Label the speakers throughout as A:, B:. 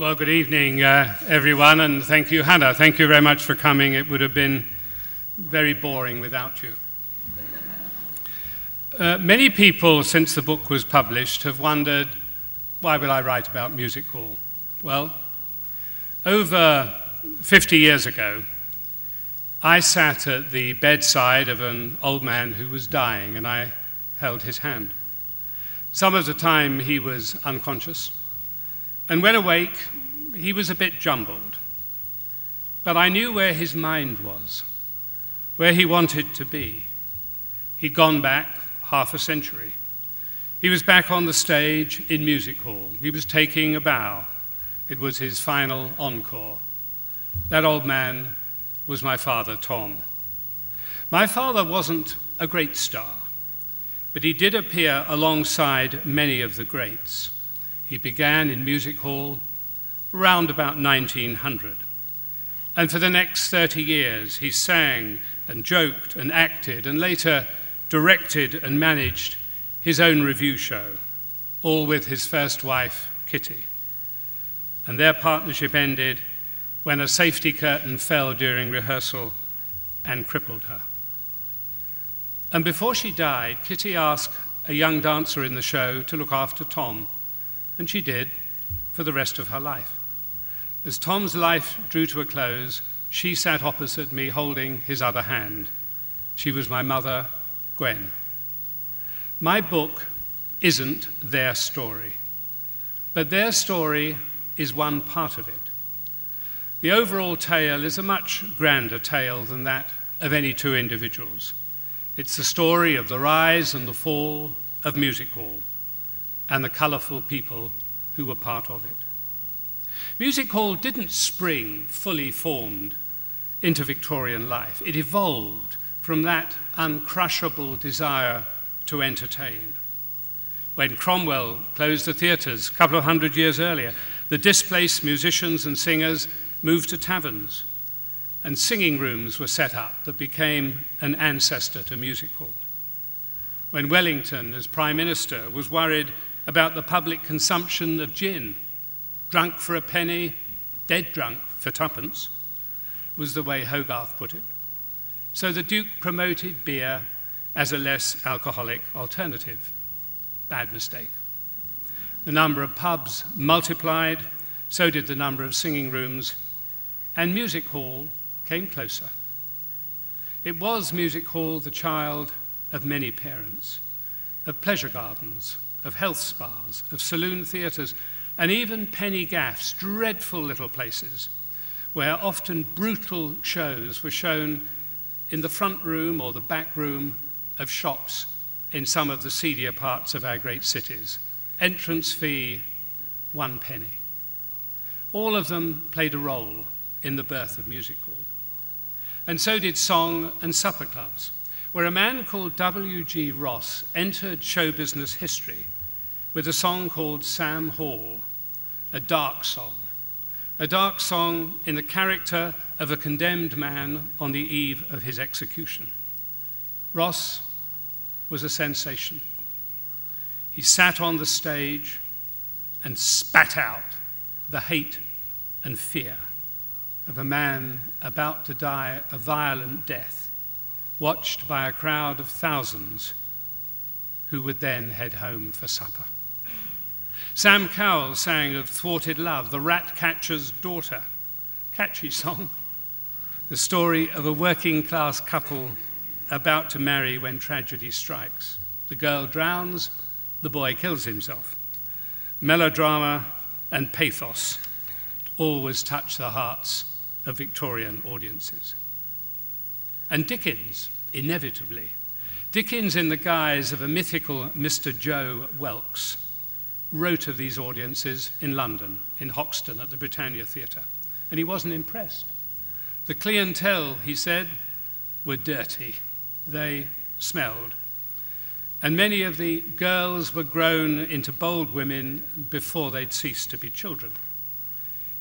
A: Well, good evening, uh, everyone, and thank you, Hannah. Thank you very much for coming. It would have been very boring without you. Uh, many people, since the book was published, have wondered why will I write about music hall? Well, over 50 years ago, I sat at the bedside of an old man who was dying, and I held his hand. Some of the time he was unconscious, and when awake, he was a bit jumbled. But I knew where his mind was, where he wanted to be. He'd gone back half a century. He was back on the stage in music hall. He was taking a bow. It was his final encore. That old man was my father, Tom. My father wasn't a great star, but he did appear alongside many of the greats. He began in music hall round about 1900. And for the next 30 years, he sang and joked and acted and later directed and managed his own revue show, all with his first wife, Kitty. And their partnership ended when a safety curtain fell during rehearsal and crippled her. And before she died, Kitty asked a young dancer in the show to look after Tom and she did for the rest of her life. As Tom's life drew to a close, she sat opposite me holding his other hand. She was my mother, Gwen. My book isn't their story, but their story is one part of it. The overall tale is a much grander tale than that of any two individuals. It's the story of the rise and the fall of Music Hall and the colourful people who were part of it. Music hall didn't spring fully formed into Victorian life. It evolved from that uncrushable desire to entertain. When Cromwell closed the theatres a couple of hundred years earlier, the displaced musicians and singers moved to taverns, and singing rooms were set up that became an ancestor to music hall. When Wellington, as Prime Minister, was worried about the public consumption of gin. Drunk for a penny, dead drunk for twopence, was the way Hogarth put it. So the Duke promoted beer as a less alcoholic alternative. Bad mistake. The number of pubs multiplied, so did the number of singing rooms, and music hall came closer. It was music hall the child of many parents, of pleasure gardens, of health spas, of saloon theatres, and even penny gaffs, dreadful little places where often brutal shows were shown in the front room or the back room of shops in some of the seedier parts of our great cities. Entrance fee, one penny. All of them played a role in the birth of music hall. And so did song and supper clubs where a man called W.G. Ross entered show business history with a song called Sam Hall, a dark song. A dark song in the character of a condemned man on the eve of his execution. Ross was a sensation. He sat on the stage and spat out the hate and fear of a man about to die a violent death watched by a crowd of thousands who would then head home for supper. Sam Cowell sang of thwarted love, the rat catcher's daughter. Catchy song. The story of a working class couple about to marry when tragedy strikes. The girl drowns, the boy kills himself. Melodrama and pathos always touch the hearts of Victorian audiences. And Dickens, inevitably. Dickens, in the guise of a mythical Mr. Joe Whelks, wrote of these audiences in London, in Hoxton at the Britannia Theatre, and he wasn't impressed. The clientele, he said, were dirty. They smelled. And many of the girls were grown into bold women before they'd ceased to be children.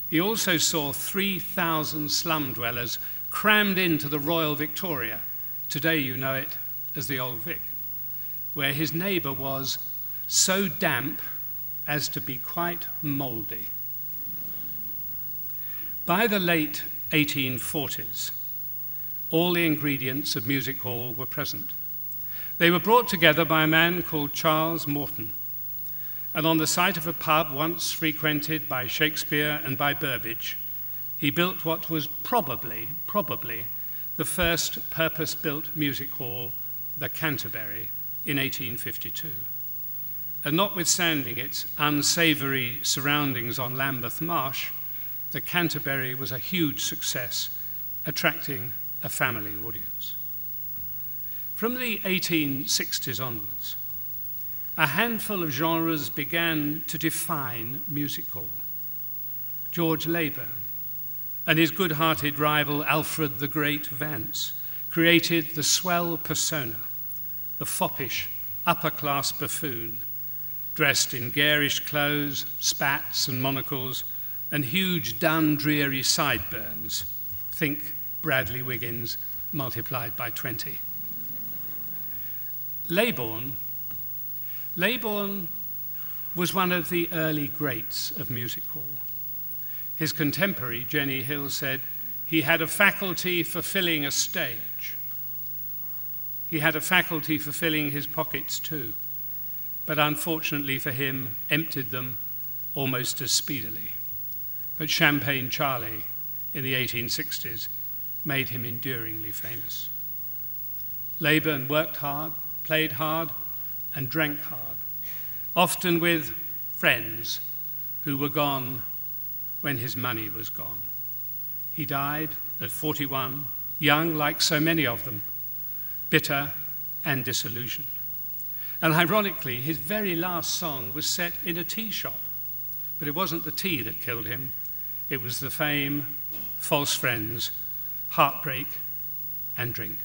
A: He also saw 3,000 slum dwellers crammed into the Royal Victoria. Today you know it as the Old Vic, where his neighbour was so damp as to be quite mouldy. By the late 1840s, all the ingredients of music hall were present. They were brought together by a man called Charles Morton. And on the site of a pub once frequented by Shakespeare and by Burbage, he built what was probably, probably, the first purpose built music hall, the Canterbury, in 1852. And notwithstanding its unsavoury surroundings on Lambeth Marsh, the Canterbury was a huge success, attracting a family audience. From the 1860s onwards, a handful of genres began to define music hall. George Leybourne and his good hearted rival Alfred the Great Vance created the swell persona, the foppish upper class buffoon, dressed in garish clothes, spats and monocles, and huge Dundreary sideburns. Think Bradley Wiggins multiplied by 20. Leybourne, Leybourne was one of the early greats of music hall. His contemporary, Jenny Hill, said he had a faculty for filling a stage. He had a faculty for filling his pockets too, but unfortunately for him, emptied them almost as speedily. But Champagne Charlie in the 1860s made him enduringly famous. Leybourne worked hard, played hard, and drank hard, often with friends who were gone when his money was gone. He died at 41, young like so many of them, bitter and disillusioned. And ironically, his very last song was set in a tea shop. But it wasn't the tea that killed him, it was the fame, false friends, heartbreak, and drink.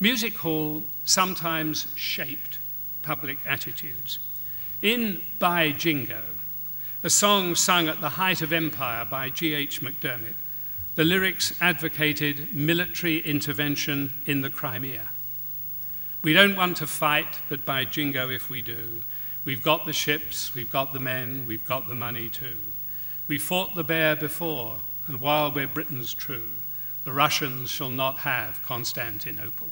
A: Music hall sometimes shaped public attitudes. In By Jingo, a song sung at the height of empire by G.H. MacDermott, the lyrics advocated military intervention in the Crimea. We don't want to fight, but by jingo if we do. We've got the ships, we've got the men, we've got the money too. We fought the bear before, and while we're Britain's true, the Russians shall not have Constantinople.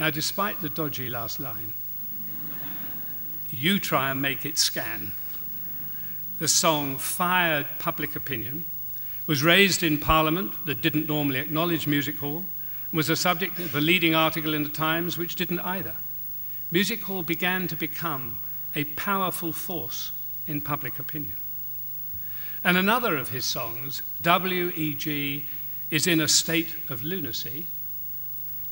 A: Now, despite the dodgy last line, you try and make it scan. The song fired public opinion, was raised in Parliament that didn't normally acknowledge music hall, was the subject of a leading article in the Times which didn't either. Music hall began to become a powerful force in public opinion. And another of his songs, W.E.G., is in a state of lunacy,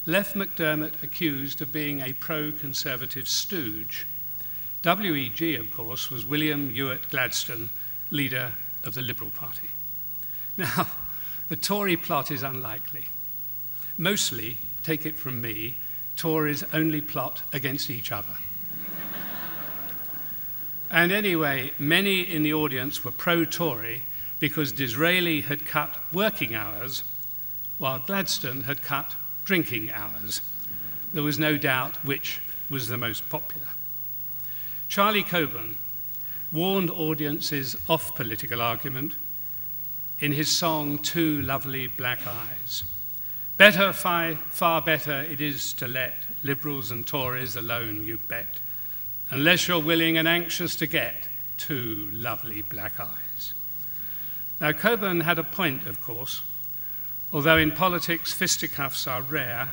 A: left MacDermott accused of being a pro conservative stooge. WEG, of course, was William Ewart Gladstone, leader of the Liberal Party. Now, the Tory plot is unlikely. Mostly, take it from me, Tories only plot against each other. and anyway, many in the audience were pro Tory because Disraeli had cut working hours while Gladstone had cut drinking hours. There was no doubt which was the most popular. Charlie Coburn warned audiences off political argument in his song Two Lovely Black Eyes. Better, far, far better it is to let liberals and Tories alone, you bet, unless you're willing and anxious to get two lovely black eyes. Now, Coburn had a point, of course. Although in politics fisticuffs are rare,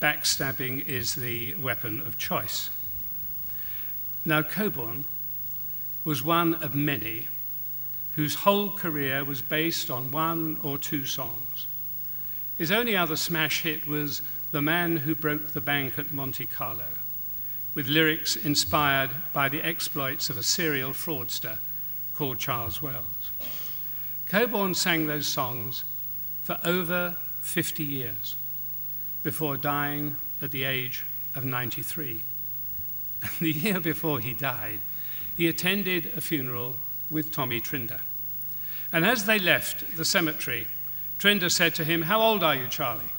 A: backstabbing is the weapon of choice. Now, Coburn was one of many whose whole career was based on one or two songs. His only other smash hit was The Man Who Broke the Bank at Monte Carlo, with lyrics inspired by the exploits of a serial fraudster called Charles Wells. Coburn sang those songs for over 50 years before dying at the age of 93. And the year before he died, he attended a funeral with Tommy Trinder. And as they left the cemetery, Trinder said to him, How old are you, Charlie?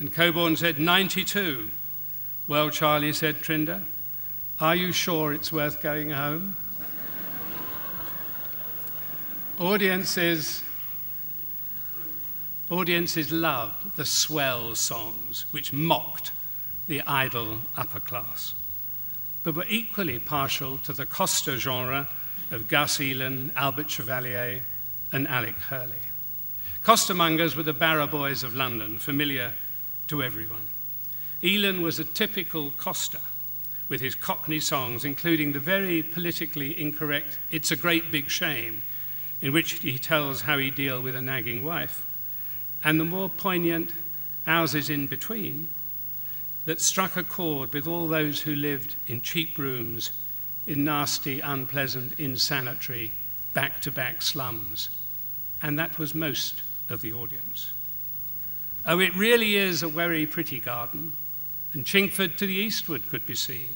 A: And Coburn said, 92. Well, Charlie, said Trinder, are you sure it's worth going home? Audiences Audiences loved the swell songs which mocked the idle upper class, but were equally partial to the Coster genre of Gus Elen, Albert Chevalier, and Alec Hurley. Costermongers were the barrow boys of London, familiar to everyone. Elen was a typical Coster, with his Cockney songs, including the very politically incorrect It's a Great Big Shame, in which he tells how he deal with a nagging wife, and the more poignant Houses in Between, that struck a chord with all those who lived in cheap rooms, in nasty, unpleasant, insanitary, back to back slums. And that was most of the audience. Oh, it really is a very pretty garden, and Chingford to the eastward could be seen.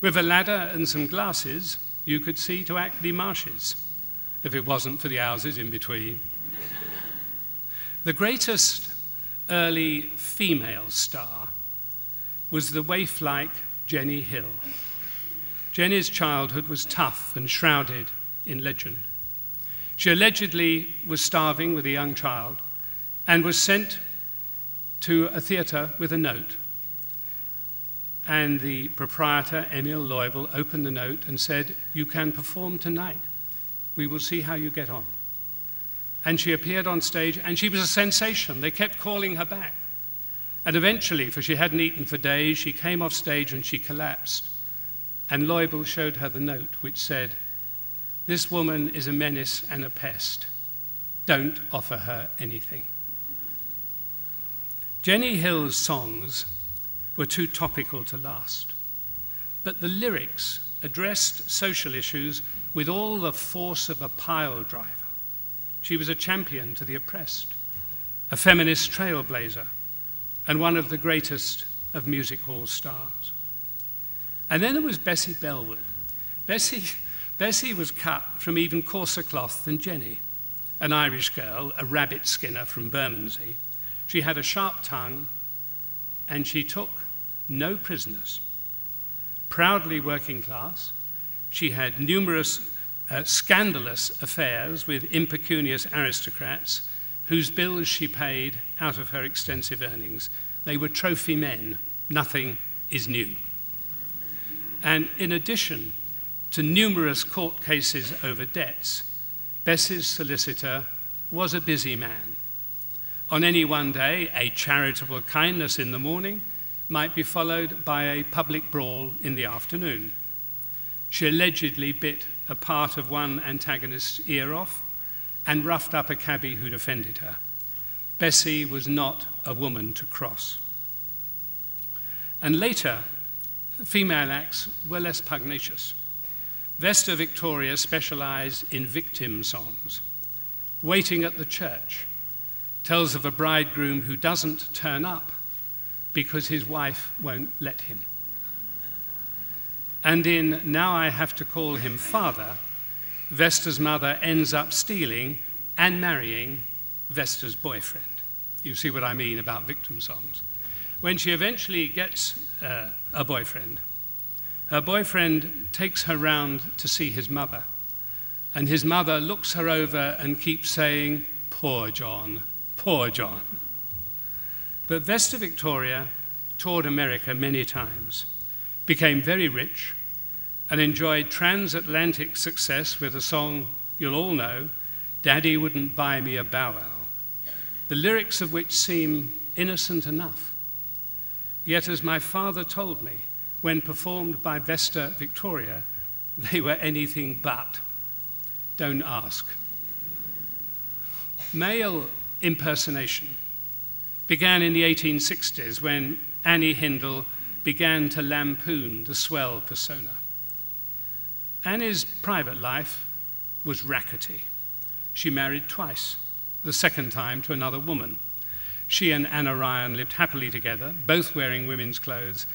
A: With a ladder and some glasses, you could see to Ackley Marshes, if it wasn't for the houses in between. The greatest early female star was the waif like Jenny Hill. Jenny's childhood was tough and shrouded in legend. She allegedly was starving with a young child and was sent to a theatre with a note. And the proprietor, Emil Leubel, opened the note and said, You can perform tonight. We will see how you get on. And she appeared on stage, and she was a sensation. They kept calling her back. And eventually, for she hadn't eaten for days, she came off stage and she collapsed. And Leubel showed her the note, which said, this woman is a menace and a pest. Don't offer her anything. Jenny Hill's songs were too topical to last, but the lyrics addressed social issues with all the force of a pile driver. She was a champion to the oppressed, a feminist trailblazer, and one of the greatest of music hall stars. And then there was Bessie Bellwood. Bessie Bessie was cut from even coarser cloth than Jenny, an Irish girl, a rabbit skinner from Bermondsey. She had a sharp tongue and she took no prisoners. Proudly working class, she had numerous uh, scandalous affairs with impecunious aristocrats whose bills she paid out of her extensive earnings. They were trophy men. Nothing is new. And in addition, to numerous court cases over debts, Bess's solicitor was a busy man. On any one day, a charitable kindness in the morning might be followed by a public brawl in the afternoon. She allegedly bit a part of one antagonist's ear off and roughed up a cabby who'd offended her. Bessie was not a woman to cross. And later, female acts were less pugnacious. Vesta Victoria specialized in victim songs. Waiting at the Church tells of a bridegroom who doesn't turn up because his wife won't let him. And in Now I Have to Call Him Father, Vesta's mother ends up stealing and marrying Vesta's boyfriend. You see what I mean about victim songs. When she eventually gets uh, a boyfriend, her boyfriend takes her round to see his mother, and his mother looks her over and keeps saying, Poor John, poor John. But Vesta Victoria toured America many times, became very rich, and enjoyed transatlantic success with a song you'll all know, Daddy Wouldn't Buy Me a Bow Wow, the lyrics of which seem innocent enough. Yet, as my father told me, when performed by Vesta Victoria, they were anything but. Don't ask. Male impersonation began in the 1860s when Annie Hindle began to lampoon the swell persona. Annie's private life was rackety. She married twice, the second time to another woman. She and Anna Ryan lived happily together, both wearing women's clothes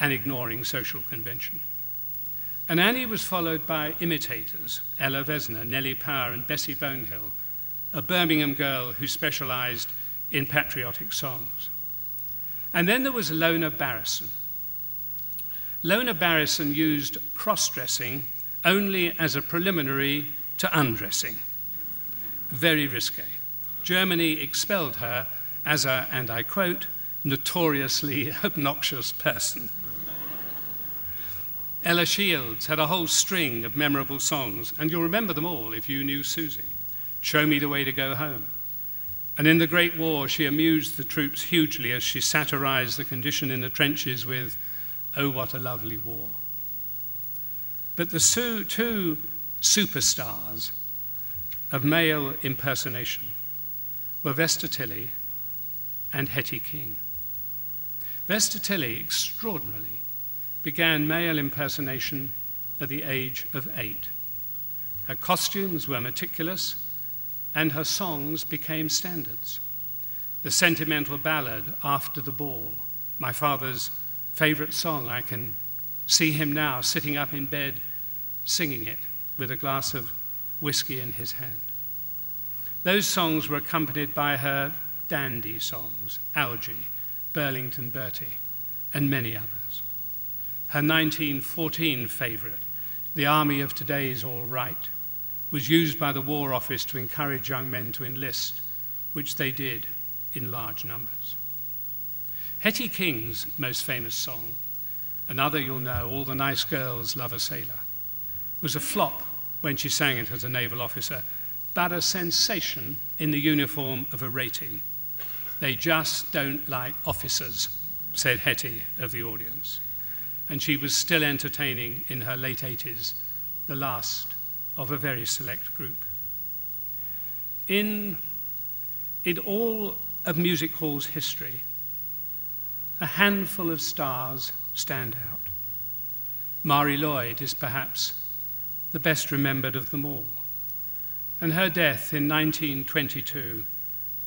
A: and ignoring social convention. And Annie was followed by imitators Ella Vesner, Nellie Power, and Bessie Bonehill, a Birmingham girl who specialized in patriotic songs. And then there was Lona Barrison. Lona Barrison used cross dressing only as a preliminary to undressing. Very risque. Germany expelled her as a, and I quote, notoriously obnoxious person. Ella Shields had a whole string of memorable songs, and you'll remember them all if you knew Susie. Show me the way to go home. And in the Great War, she amused the troops hugely as she satirized the condition in the trenches with, Oh, what a lovely war. But the two superstars of male impersonation were Vesta Tilley and Hetty King. Vesta Tilley, extraordinarily, began male impersonation at the age of eight. Her costumes were meticulous, and her songs became standards. The sentimental ballad, After the Ball, my father's favorite song, I can see him now sitting up in bed singing it with a glass of whiskey in his hand. Those songs were accompanied by her dandy songs, Algy, Burlington Bertie, and many others. Her 1914 favourite, The Army of Today's All Right, was used by the War Office to encourage young men to enlist, which they did in large numbers. Hetty King's most famous song, another you'll know, All the Nice Girls Love a Sailor, was a flop when she sang it as a naval officer, but a sensation in the uniform of a rating. They just don't like officers, said Hetty of the audience. And she was still entertaining in her late 80s, the last of a very select group. In, in all of music hall's history, a handful of stars stand out. Marie Lloyd is perhaps the best remembered of them all. And her death in 1922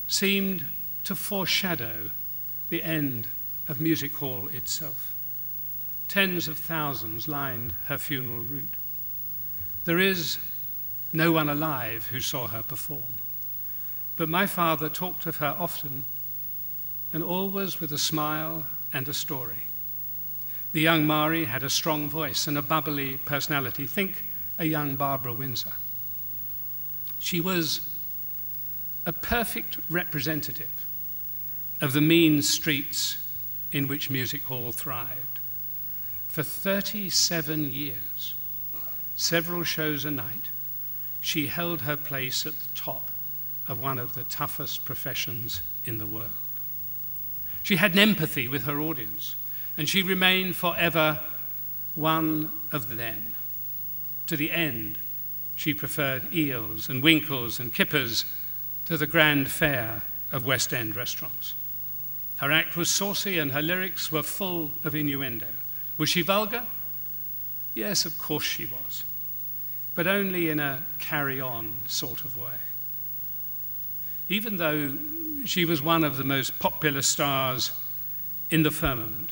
A: seemed to foreshadow the end of Music Hall itself. Tens of thousands lined her funeral route. There is no one alive who saw her perform, but my father talked of her often and always with a smile and a story. The young Marie had a strong voice and a bubbly personality. Think a young Barbara Windsor. She was a perfect representative of the mean streets in which Music Hall thrived. For 37 years, several shows a night, she held her place at the top of one of the toughest professions in the world. She had an empathy with her audience, and she remained forever one of them. To the end, she preferred eels and winkles and kippers to the grand fare of West End restaurants. Her act was saucy and her lyrics were full of innuendo. Was she vulgar? Yes, of course she was, but only in a carry on sort of way. Even though she was one of the most popular stars in the firmament,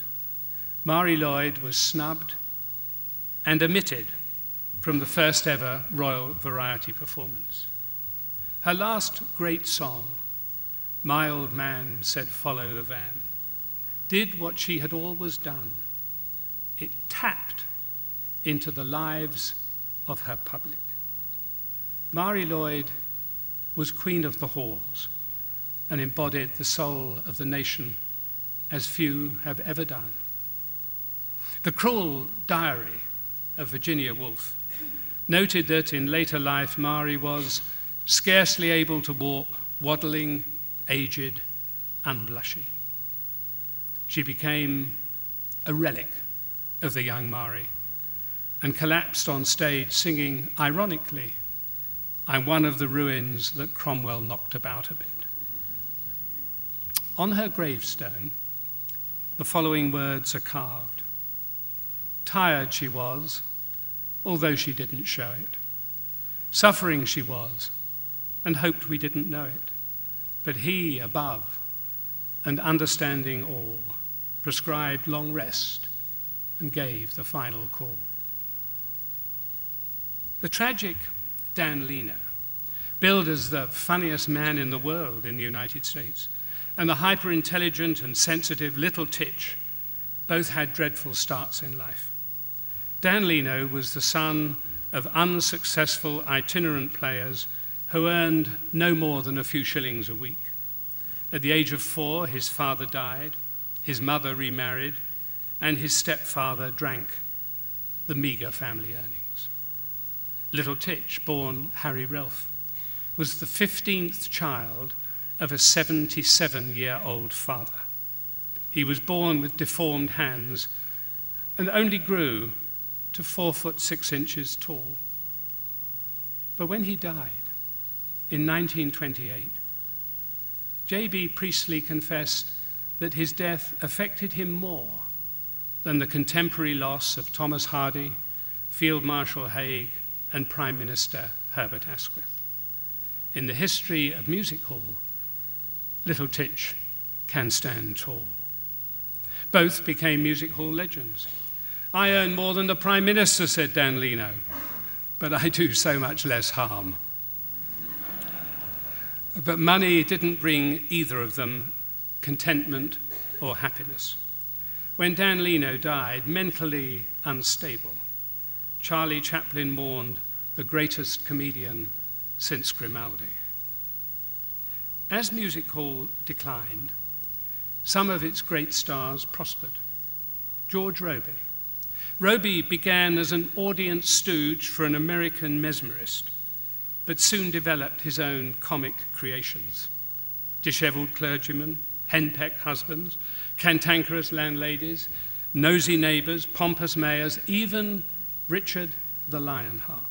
A: Marie Lloyd was snubbed and omitted from the first ever Royal Variety performance. Her last great song, my old man said, Follow the van, did what she had always done. It tapped into the lives of her public. Marie Lloyd was Queen of the Halls and embodied the soul of the nation as few have ever done. The cruel diary of Virginia Woolf noted that in later life Marie was scarcely able to walk, waddling aged, unblushing. She became a relic of the young Marie and collapsed on stage singing, ironically, I'm one of the ruins that Cromwell knocked about a bit. On her gravestone, the following words are carved Tired she was, although she didn't show it. Suffering she was, and hoped we didn't know it. But he above and understanding all prescribed long rest and gave the final call. The tragic Dan Leno, billed as the funniest man in the world in the United States, and the hyper intelligent and sensitive little Tich both had dreadful starts in life. Dan Leno was the son of unsuccessful itinerant players who earned no more than a few shillings a week. At the age of four, his father died, his mother remarried, and his stepfather drank the meagre family earnings. Little Tich, born Harry Relf, was the 15th child of a 77 year old father. He was born with deformed hands and only grew to four foot six inches tall. But when he died in 1928, J.B. Priestley confessed that his death affected him more than the contemporary loss of Thomas Hardy, Field Marshal Haig, and Prime Minister Herbert Asquith. In the history of music hall, Little Tich can stand tall. Both became music hall legends. I earn more than the Prime Minister, said Dan Leno, but I do so much less harm. but money didn't bring either of them contentment or happiness. When Dan Leno died, mentally unstable, Charlie Chaplin mourned the greatest comedian since Grimaldi. As music hall declined, some of its great stars prospered. George Robey. Robey began as an audience stooge for an American mesmerist, but soon developed his own comic creations. Disheveled clergymen, henpecked husbands, cantankerous landladies, nosy neighbors, pompous mayors, even Richard the Lionheart.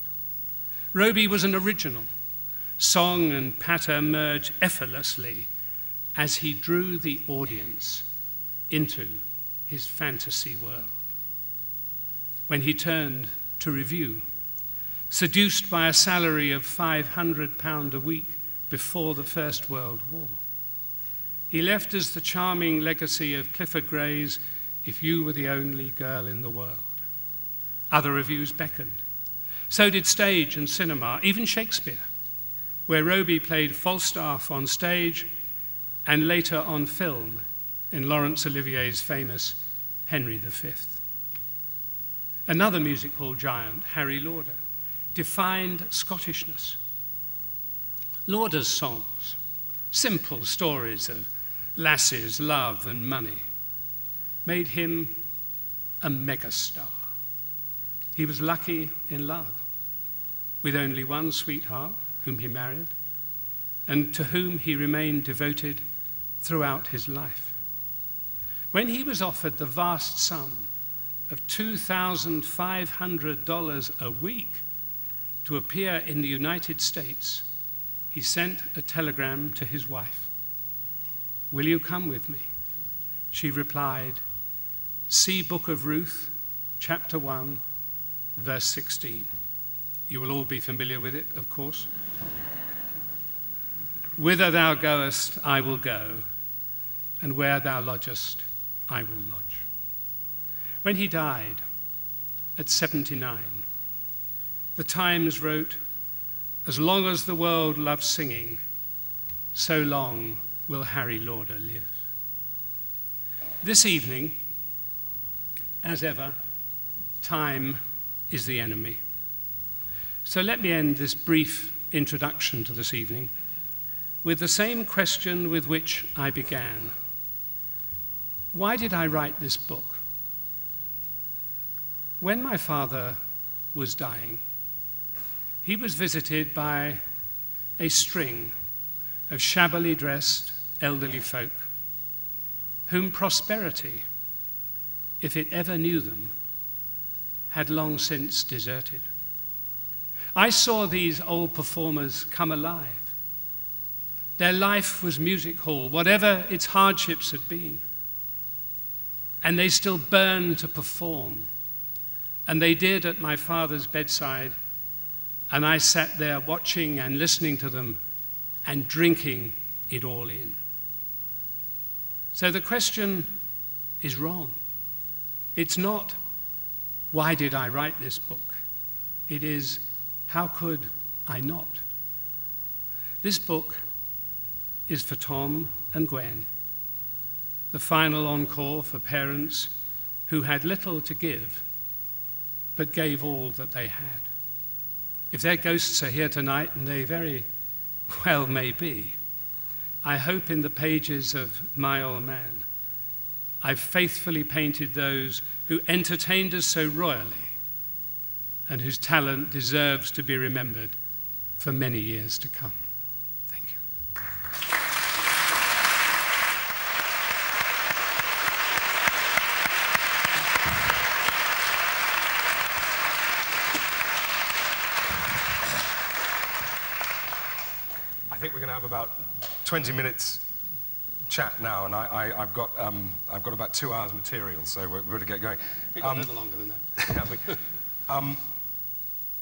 A: Robey was an original. Song and patter merge effortlessly as he drew the audience into his fantasy world. When he turned to revue, seduced by a salary of £500 a week before the First World War, he left us the charming legacy of Clifford Grey's If You Were the Only Girl in the World. Other revues beckoned. So did stage and cinema, even Shakespeare, where Robey played Falstaff on stage and later on film in Laurence Olivier's famous Henry V. Another music hall giant, Harry Lauder, defined Scottishness. Lauder's songs, simple stories of lasses, love, and money, made him a megastar. He was lucky in love, with only one sweetheart, whom he married, and to whom he remained devoted throughout his life. When he was offered the vast sum of $2,500 a week to appear in the United States, he sent a telegram to his wife Will you come with me? She replied, See Book of Ruth, chapter 1, verse 16. You will all be familiar with it, of course. Whither thou goest, I will go, and where thou lodgest, I will lodge. When he died at 79, the Times wrote, As long as the world loves singing, so long will Harry Lauder live. This evening, as ever, time is the enemy. So let me end this brief introduction to this evening with the same question with which I began Why did I write this book? When my father was dying, he was visited by a string of shabbily dressed elderly folk whom prosperity, if it ever knew them, had long since deserted. I saw these old performers come alive their life was music hall, whatever its hardships had been. And they still burned to perform. And they did at my father's bedside. And I sat there watching and listening to them and drinking it all in. So the question is wrong. It's not, why did I write this book? It is, how could I not? This book is for Tom and Gwen, the final encore for parents who had little to give but gave all that they had. If their ghosts are here tonight and they very Well, may be, I hope in the pages of My Old Man, I've faithfully painted those who entertained us so royally and whose talent deserves to be remembered for many years to come.
B: Have about 20 minutes chat now, and I, have got, um, I've got about two hours material, so we're, going to get going.
A: We've got um, a little longer than that.
B: um,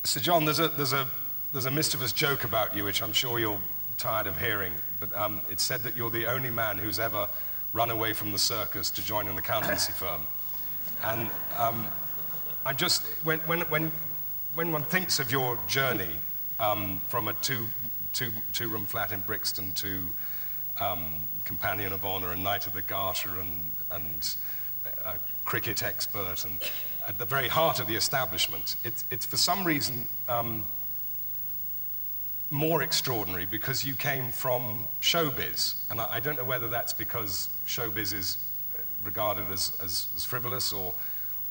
B: so, John, there's a, there's, a, there's a mischievous joke about you, which I'm sure you're tired of hearing, but um, it's said that you're the only man who's ever run away from the circus to join an accountancy firm. And um, I just, when, when, when, when one thinks of your journey um, from a two two, two room flat in Brixton to um, Companion of Honour and Knight of the Garter and, and a cricket expert and at the very heart of the establishment. It's, it's for some reason um, more extraordinary because you came from showbiz. And I, I, don't know whether that's because showbiz is regarded as, as, as frivolous or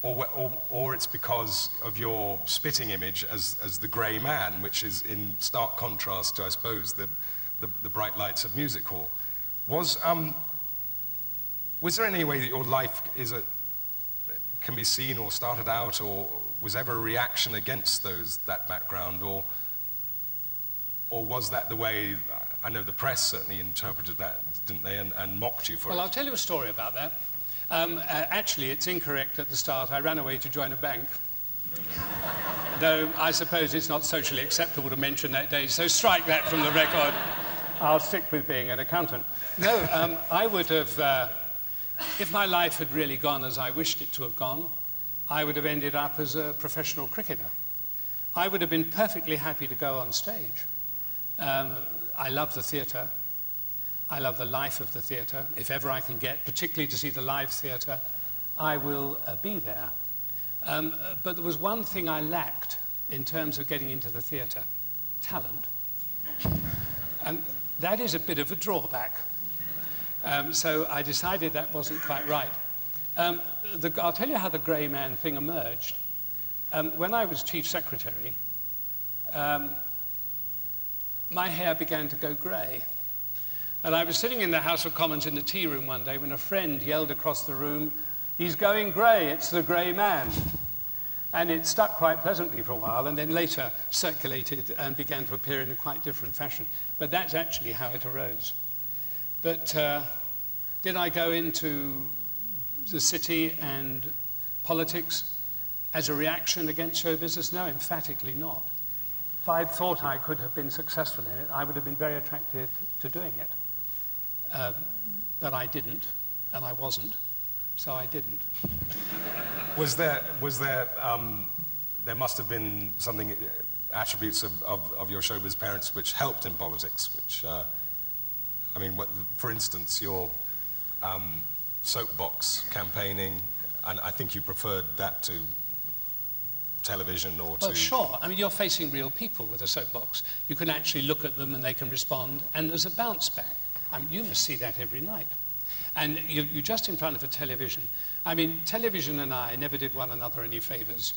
B: or, or, or, it's because of your spitting image as, as the grey man, which is in stark contrast to, I suppose, the, the, the bright lights of music hall. Was, um, was there any way that your life is a, can be seen or started out, or was ever a reaction against those, that background, or, or was that the way, I know the press certainly interpreted that, didn't they, and, and mocked you for
A: well,
B: it?
A: Well, I'll tell you a story about that. Um, uh, actually, it's incorrect at the start. I ran away to join a bank. Though I suppose it's not socially acceptable to mention that day, so strike that from the record. I'll stick with being an accountant. No, um, I would have, uh, if my life had really gone as I wished it to have gone, I would have ended up as a professional cricketer. I would have been perfectly happy to go on stage. Um, I love the theatre. I love the life of the theatre. If ever I can get, particularly to see the live theatre, I will uh, be there. Um, but there was one thing I lacked in terms of getting into the theatre talent. And that is a bit of a drawback. Um, so I decided that wasn't quite right. Um, the, I'll tell you how the grey man thing emerged. Um, when I was chief secretary, um, my hair began to go grey. And I was sitting in the House of Commons in the tea room one day when a friend yelled across the room, He's going grey, it's the grey man. And it stuck quite pleasantly for a while and then later circulated and began to appear in a quite different fashion. But that's actually how it arose. But uh, did I go into the city and politics as a reaction against show business? No, emphatically not. If I'd thought I could have been successful in it, I would have been very attracted to doing it. Um, but I didn't, and I wasn't, so I didn't.
B: was there, was there, um, there must have been something, uh, attributes of, of, of, your showbiz parents which helped in politics, which, uh, I mean, what, for instance, your um, soapbox campaigning, and I think you preferred that to television or
A: well, to... sure. I mean, you're facing real people with a soapbox. You can actually look at them and they can respond, and there's a bounce back. I mean, you must see that every night. And you, are just in front of a television. I mean, television and I never did one another any favors.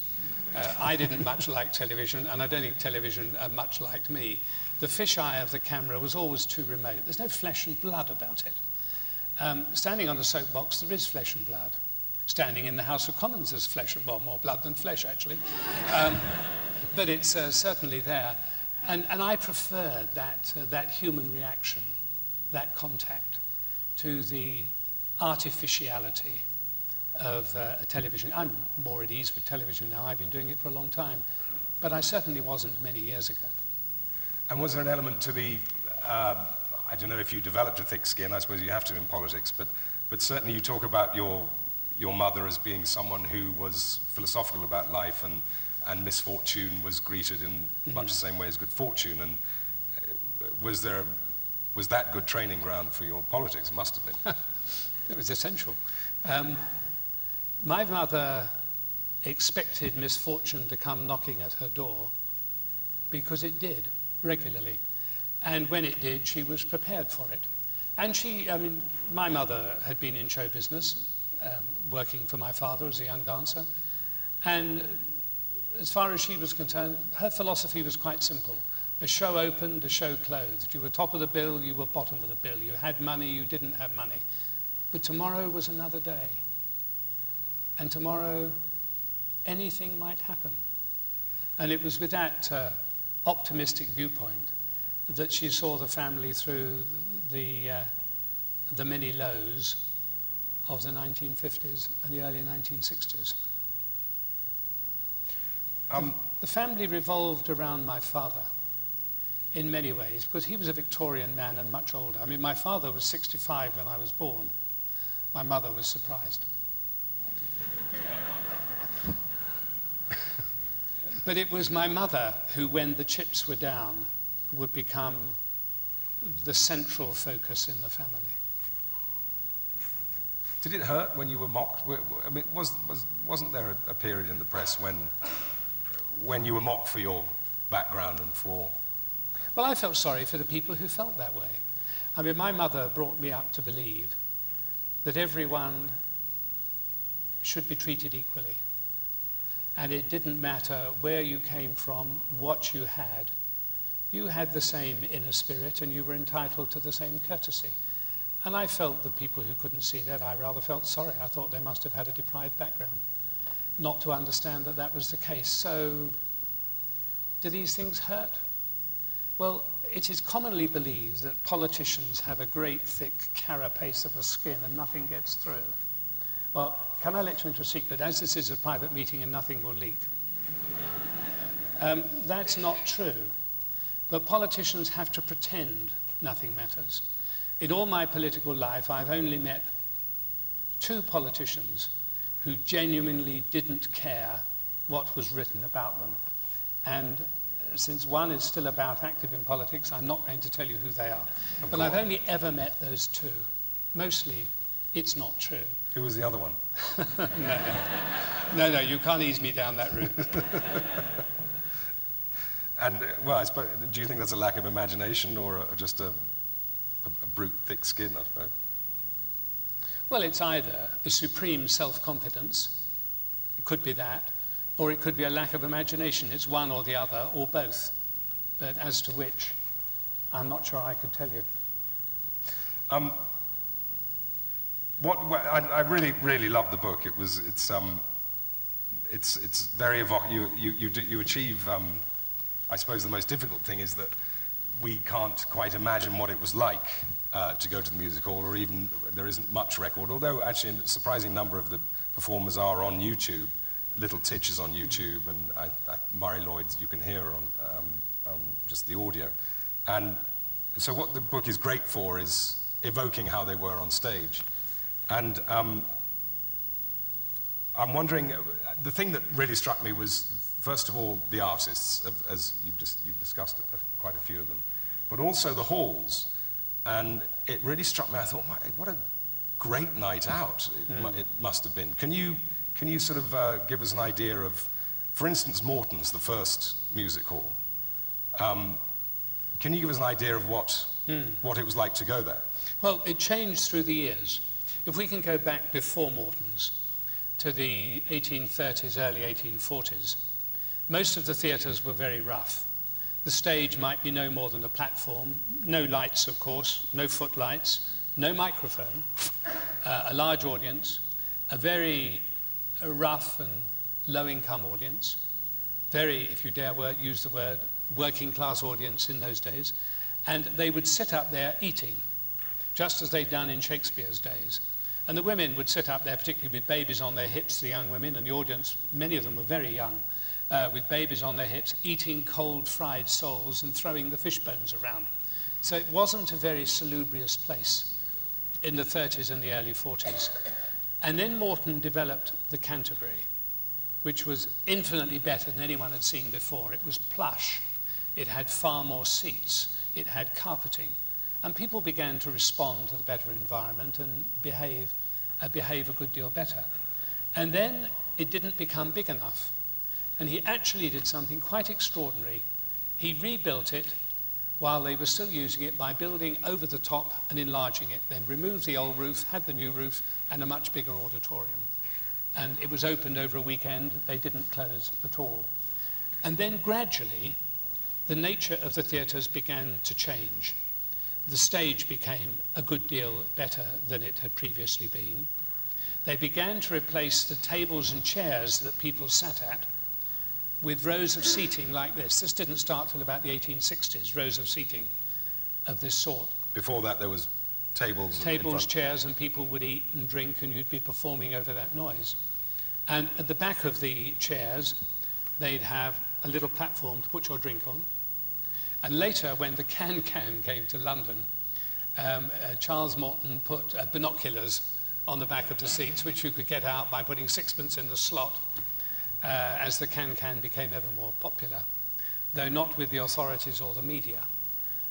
A: Uh, I didn't much like television, and I don't think television uh, much liked me. The fisheye of the camera was always too remote. There's no flesh and blood about it. Um, standing on a soapbox, there is flesh and blood. Standing in the House of Commons, there's flesh, well, more blood than flesh, actually. Um, but it's uh, certainly there. And, and I prefer that, uh, that human reaction that contact to the artificiality of uh, a television. I'm more at ease with television now. I've been doing it for a long time. But I certainly wasn't many years ago.
B: And was there an element to the, uh, I don't know if you developed a thick skin, I suppose you have to in politics, but, but certainly you talk about your, your mother as being someone who was philosophical about life and, and misfortune was greeted in mm-hmm. much the same way as good fortune. And uh, was there was that good training ground for your politics? It must have been.
A: it was essential. Um, my mother expected misfortune to come knocking at her door because it did regularly. And when it did, she was prepared for it. And she, I mean, my mother had been in show business, um, working for my father as a young dancer. And as far as she was concerned, her philosophy was quite simple. A show opened, a show closed. You were top of the bill, you were bottom of the bill. You had money, you didn't have money. But tomorrow was another day. And tomorrow, anything might happen. And it was with that uh, optimistic viewpoint that she saw the family through the, uh, the many lows of the 1950s and the early 1960s. Um, the, the family revolved around my father in many ways because he was a Victorian man and much older. I mean, my father was 65 when I was born. My mother was surprised. but it was my mother who, when the chips were down, would become the central focus in the family.
B: Did it hurt when you were mocked? I mean, was, was, wasn't there a, period in the press when, when you were mocked for your background and for.
A: Well, I felt sorry for the people who felt that way. I mean, my mother brought me up to believe that everyone should be treated equally. And it didn't matter where you came from, what you had, you had the same inner spirit and you were entitled to the same courtesy. And I felt the people who couldn't see that, I rather felt sorry. I thought they must have had a deprived background, not to understand that that was the case. So, do these things hurt? Well, it is commonly believed that politicians have a great thick carapace of a skin and nothing gets through. Well, can I let you into a secret? As this is a private meeting and nothing will leak. Um, that's not true. But politicians have to pretend nothing matters. In all my political life, I've only met two politicians who genuinely didn't care what was written about them. And since one is still about active in politics, I'm not going to tell you who they are. Of but I've only ever met those two. Mostly, it's not true.
B: Who was the other one?
A: no, no. no, no, you can't ease me down that route.
B: And, uh, well, I suppose, do you think that's a lack of imagination or a, just a, a, a brute thick skin, I suppose?
A: Well, it's either a supreme self confidence, it could be that, or it could be a lack of imagination. It's one or the other, or both. But as to which, I'm not sure I could tell you. Um,
B: what, what I, I, really, really love the book. It was, it's, um, it's, it's very evocative. You, you, you, do, you achieve um, I suppose the most difficult thing is that we can't quite imagine what it was like uh, to go to the music hall, or even there isn't much record, although actually a surprising number of the performers are on YouTube, little Tich's on YouTube, and I, I, Marie Lloyd's you can hear on um, um, just the audio. And so what the book is great for is evoking how they were on stage. And um, I'm wondering, the thing that really struck me was first of all, the artists, as you've, just, you've discussed quite a few of them, but also the halls. And it really struck me, I thought, what a great night out it, mm. it must have been. Can you, can you sort of uh, give us an idea of, for instance, Morton's, the first music hall? Um, can you give us an idea of what, mm. what it was like to go there?
A: Well, it changed through the years. If we can go back before Morton's to the 1830s, early 1840s, most of the theatres were very rough. The stage might be no more than a platform, no lights, of course, no footlights, no microphone, uh, a large audience, a very a rough and low income audience, very, if you dare word, use the word, working class audience in those days, and they would sit up there eating, just as they'd done in Shakespeare's days. And the women would sit up there, particularly with babies on their hips, the young women, and the audience, many of them were very young uh, with babies on their hips, eating cold fried soles and throwing the fish bones around. So it wasn't a very salubrious place in the 30s and the early 40s. And then Morton developed the Canterbury, which was infinitely better than anyone had seen before. It was plush, it had far more seats, it had carpeting. And people began to respond to the better environment and behave, uh, behave a good deal better. And then it didn't become big enough. And he actually did something quite extraordinary. He rebuilt it while they were still using it by building over the top and enlarging it, then removed the old roof, had the new roof, and a much bigger auditorium. And it was opened over a weekend, they didn't close at all. And then gradually, the nature of the theatres began to change. The stage became a good deal better than it had previously been. They began to replace the tables and chairs that people sat at with rows of seating like this. This didn't start till about the 1860s, rows of seating of this sort.
B: Before that, there was tables.
A: Tables, chairs, and people would eat and drink, and you'd be performing over that noise. And at the back of the chairs, they'd have a little platform to put your drink on. And later, when the Can Can came to London, um, uh, Charles Morton put uh, binoculars on the back of the seats, which you could get out by putting sixpence in the slot uh, as the can-can became ever more popular, though not with the authorities or the media.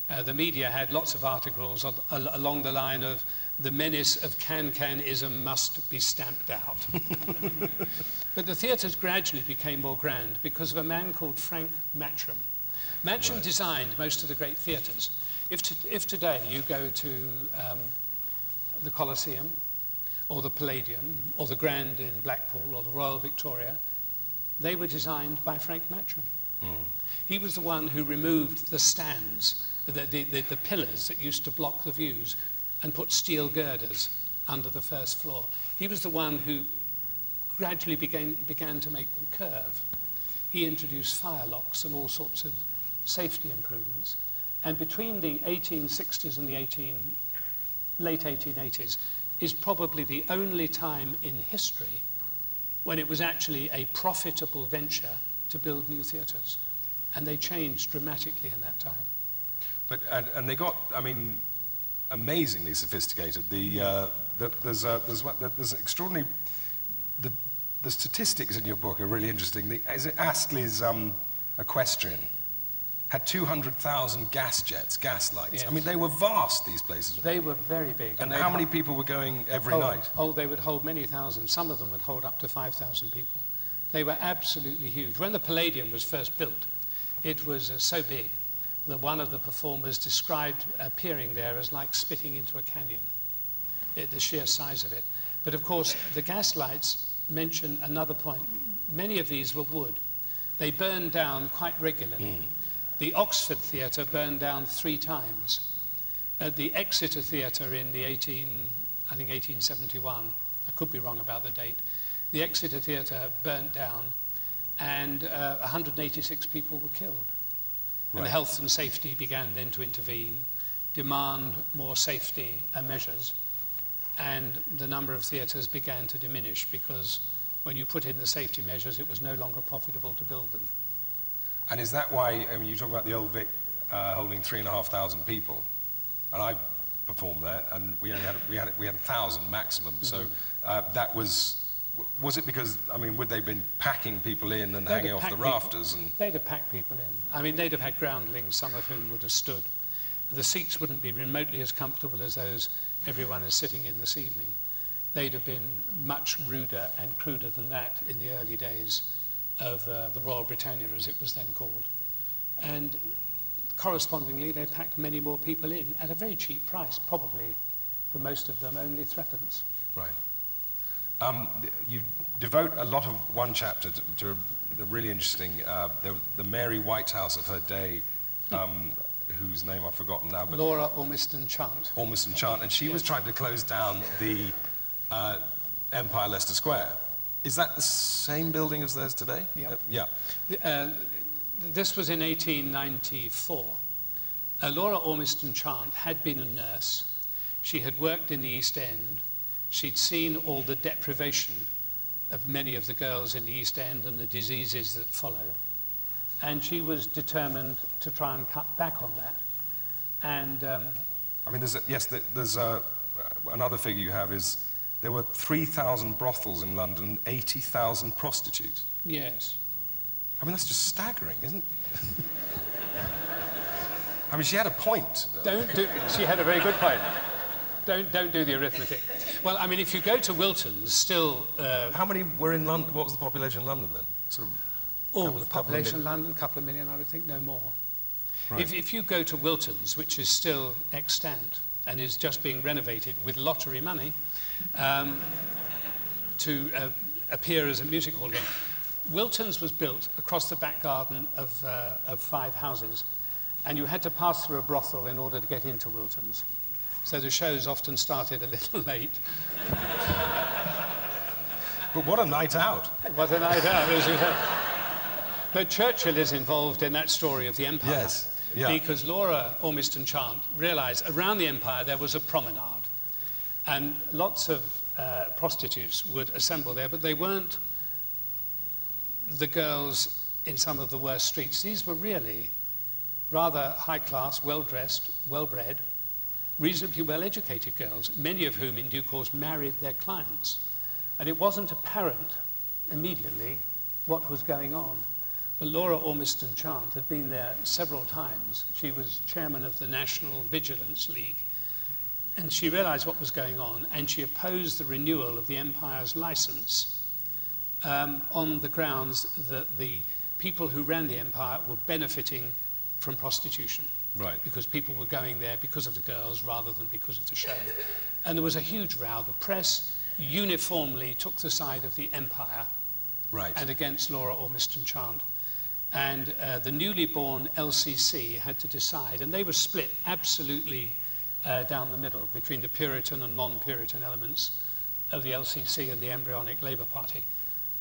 A: Uh, the media had lots of articles al- al- along the line of the menace of can-canism must be stamped out. but the theatres gradually became more grand because of a man called Frank Matcham. Matcham right. designed most of the great theatres. If, to, if today you go to um, the Coliseum, or the Palladium, or the Grand in Blackpool, or the Royal Victoria, they were designed by Frank Matcham. Mm. He was the one who removed the stands, the, the, the, the, pillars that used to block the views, and put steel girders under the first floor. He was the one who gradually began, began to make them curve. He introduced fire locks and all sorts of safety improvements. And between the 1860s and the 18, late 1880s is probably the only time in history when it was actually a profitable venture to build new theatres. And they changed dramatically in that time.
B: But, and, and they got, I mean, amazingly sophisticated. The, uh, the, there's, there's, there's extraordinary, the, the statistics in your book are really interesting. The, is it Astley's um, Equestrian? Had 200,000 gas jets, gas lights. Yes. I mean, they were vast, these places.
A: They were very big.
B: And, and how many people were going every
A: oh,
B: night?
A: Oh, they would hold many thousands. Some of them would hold up to 5,000 people. They were absolutely huge. When the Palladium was first built, it was uh, so big that one of the performers described appearing there as like spitting into a canyon, it, the sheer size of it. But of course, the gas lights mention another point. Many of these were wood. They burned down quite regularly. Mm. The Oxford Theatre burned down three times. At the Exeter Theatre in the 18, I think 1871, I could be wrong about the date, the Exeter Theatre burnt down and uh, 186 people were killed. Right. And health and safety began then to intervene, demand more safety measures, and the number of theatres began to diminish because when you put in the safety measures, it was no longer profitable to build them.
B: And is that why, I mean, you talk about the Old Vic uh, holding three and a half thousand people, and I performed there, and we only had, we had, we had a thousand maximum. Mm-hmm. So uh, that was, was it because, I mean, would they have been packing people in and they'd hanging off the rafters?
A: And... They'd have packed people in. I mean, they'd have had groundlings, some of whom would have stood. The seats wouldn't be remotely as comfortable as those everyone is sitting in this evening. They'd have been much ruder and cruder than that in the early days of uh, the Royal Britannia, as it was then called. And correspondingly, they packed many more people in at a very cheap price, probably for most of them only threepence.
B: Right. Um, you devote a lot of one chapter to, to the really interesting, uh, the, the, Mary Whitehouse of her day, um, whose name I've forgotten now.
A: But Laura Ormiston Chant.
B: Ormiston Chant, and she yes. was trying to close down the uh, Empire Leicester Square. Is that the same building as there's today?
A: Yep. Uh,
B: yeah.
A: Uh, this was in 1894. Uh, Laura Ormiston Chant had been a nurse. She had worked in the East End. She'd seen all the deprivation of many of the girls in the East End and the diseases that followed. And she was determined to try and cut back on that. And um,
B: I mean, there's a, yes, there's a, another figure you have is there were 3,000 brothels in London, 80,000 prostitutes.
A: Yes.
B: I mean, that's just staggering, isn't it? I mean, she had a point.
A: Don't do, she had a very good point. Don't, don't do the arithmetic. Well, I mean, if you go to Wilton's, still. Uh,
B: How many were in London? What was the population in London then?
A: Sort of oh, the population in London, a couple of million, I would think, no more. Right. If, if you go to Wilton's, which is still extant and is just being renovated with lottery money um, to uh, appear as a music hall again, Wilton's was built across the back garden of, uh, of five houses, and you had to pass through a brothel in order to get into Wilton's. So the shows often started a little late.
B: but what a night out!
A: What a night out, as you. But Churchill is involved in that story of the empire.
B: Yes. Yeah.
A: Because Laura Ormiston Chant realized around the empire there was a promenade. And lots of uh, prostitutes would assemble there, but they weren't the girls in some of the worst streets. These were really rather high class, well dressed, well bred, reasonably well educated girls, many of whom in due course married their clients. And it wasn't apparent immediately what was going on. But Laura Ormiston Chant had been there several times. She was chairman of the National Vigilance League. And she realized what was going on, and she opposed the renewal of the empire's license um, on the grounds that the people who ran the empire were benefiting from prostitution.
B: Right.
A: Because people were going there because of the girls rather than because of the show. And there was a huge row. The press uniformly took the side of the empire
B: right.
A: and against Laura Ormiston Chant. And uh, the newly born LCC had to decide, and they were split absolutely uh, down the middle between the Puritan and non Puritan elements of the LCC and the embryonic Labour Party.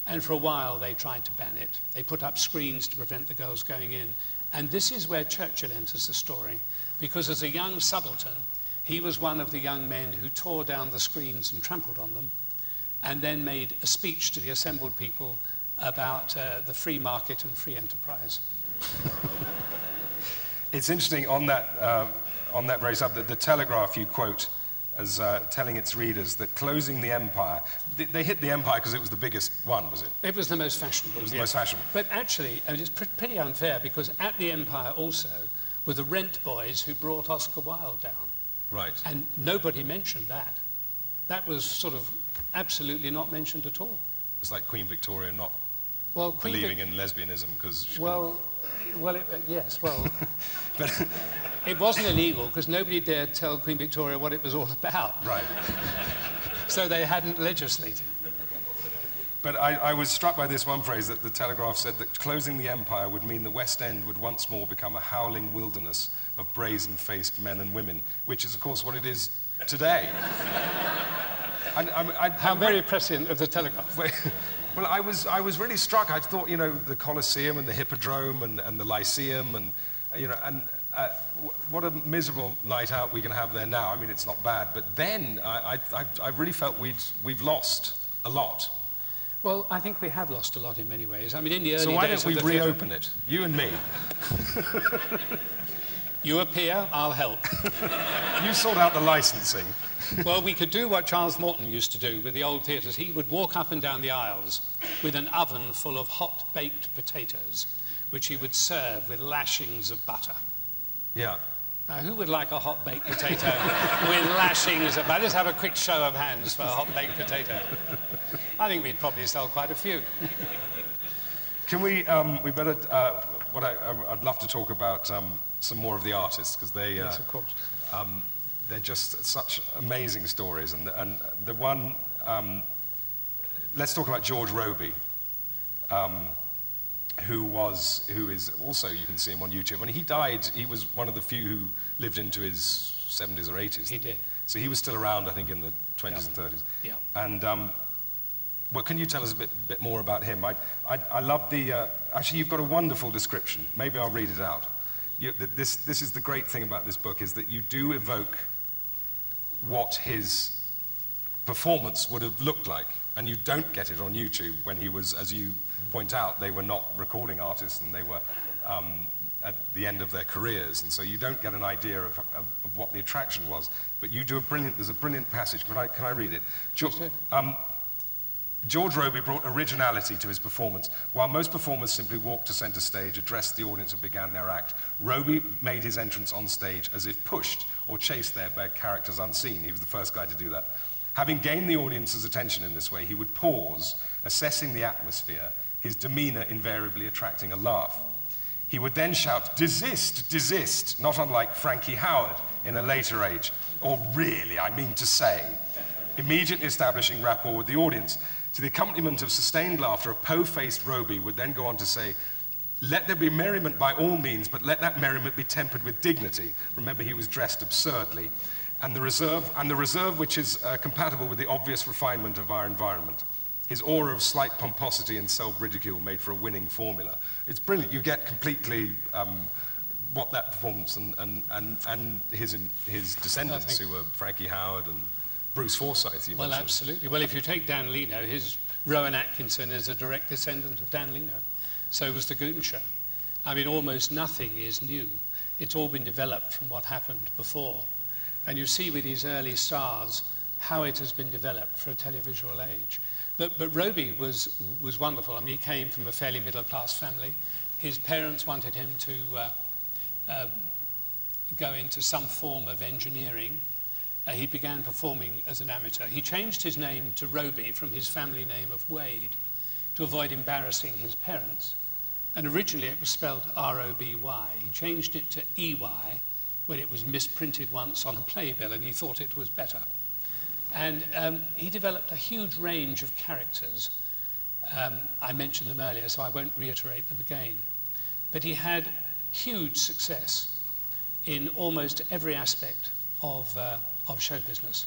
A: And for a while they tried to ban it. They put up screens to prevent the girls going in. And this is where Churchill enters the story, because as a young subaltern, he was one of the young men who tore down the screens and trampled on them, and then made a speech to the assembled people about uh, the free market and free enterprise.
B: it's interesting on that, uh, on that very subject, the, the Telegraph you quote as uh, telling its readers that closing the empire, they, they hit the empire because it was the biggest one, was it?
A: It was the most fashionable.
B: It was the most fashionable.
A: But actually, I mean, it's pr- pretty unfair because at the empire also were the rent boys who brought Oscar Wilde down.
B: Right.
A: And nobody mentioned that. That was sort of absolutely not mentioned at all.
B: It's like Queen Victoria not
A: well, Queen
B: believing in lesbianism because.
A: Well, well, it, uh, yes, well. but it wasn't illegal because nobody dared tell Queen Victoria what it was all about.
B: Right.
A: so they hadn't legislated.
B: But I, I, was struck by this one phrase that the Telegraph said that closing the empire would mean the West End would once more become a howling wilderness of brazen faced men and women, which is, of course, what it is today.
A: I, I, How very prescient of the Telegraph.
B: Well, I was, I was really struck. I thought, you know, the Coliseum and the Hippodrome and, and the Lyceum and, you know, and uh, what a miserable night out we can have there now. I mean, it's not bad. But then I, I, I really felt we'd, we've lost a lot.
A: Well, I think we have lost a lot in many ways. I mean, in the early days.
B: So why
A: days
B: don't we reopen it, you and me?
A: you appear, I'll help.
B: you sort out the licensing.
A: Well, we could do what Charles Morton used to do with the old theatres. He would walk up and down the aisles with an oven full of hot baked potatoes, which he would serve with lashings of butter.
B: Yeah.
A: Now, who would like a hot baked potato with lashings of butter? Let's have a quick show of hands for a hot baked potato. I think we'd probably sell quite a few.
B: Can we, um, we better, uh, what I, would love to talk about um, some more of the artists, because they,
A: uh, yes, of course.
B: Um, they're just such amazing stories. And, and the one, um, let's talk about George Robey, um, who was, who is also, you can see him on YouTube. When he died, he was one of the few who lived into his 70s or 80s.
A: He did.
B: So he was still around, I think, in the 20s yeah. and 30s.
A: Yeah.
B: And um, well, can you tell us a bit, bit more about him? I, I, I love the, uh, actually, you've got a wonderful description. Maybe I'll read it out. You, this, this is the great thing about this book, is that you do evoke what his performance would have looked like. And you don't get it on YouTube when he was, as you point out, they were not recording artists and they were um, at the end of their careers. And so you don't get an idea of, of, of, what the attraction was. But you do a brilliant, there's a brilliant passage. Can I, can I read it?
A: George,
B: um, George Robey brought originality to his performance. While most performers simply walked to center stage, addressed the audience, and began their act, Robey made his entrance on stage as if pushed or chased there by characters unseen. He was the first guy to do that. Having gained the audience's attention in this way, he would pause, assessing the atmosphere, his demeanor invariably attracting a laugh. He would then shout, desist, desist, not unlike Frankie Howerd in a later age. Or really, I mean to say, immediately establishing rapport with the audience. To the accompaniment of sustained laughter, a po-faced Robey would then go on to say, let there be merriment by all means, but let that merriment be tempered with dignity. Remember, he was dressed absurdly. And the reserve, and the reserve which is uh, compatible with the obvious refinement of our environment. His aura of slight pomposity and self-ridicule made for a winning formula. It's brilliant. You get completely um, what that performance and, and, and, and his, his descendants, who were Frankie Howerd and Bruce Forsyth, you
A: Well,
B: mentioned.
A: absolutely. Well, if you take Dan Leno, his Rowan Atkinson is a direct descendant of Dan Leno. So was the Goon Show. I mean, almost nothing is new. It's all been developed from what happened before. And you see with these early stars how it has been developed for a televisual age. But, but Robey was, was wonderful. I mean, he came from a fairly middle class family. His parents wanted him to uh, uh, go into some form of engineering. Uh, he began performing as an amateur. He changed his name to Roby from his family name of Wade to avoid embarrassing his parents. And originally it was spelled R O B Y. He changed it to E Y when it was misprinted once on a playbill and he thought it was better. And um, he developed a huge range of characters. Um, I mentioned them earlier, so I won't reiterate them again. But he had huge success in almost every aspect of, uh, of show business.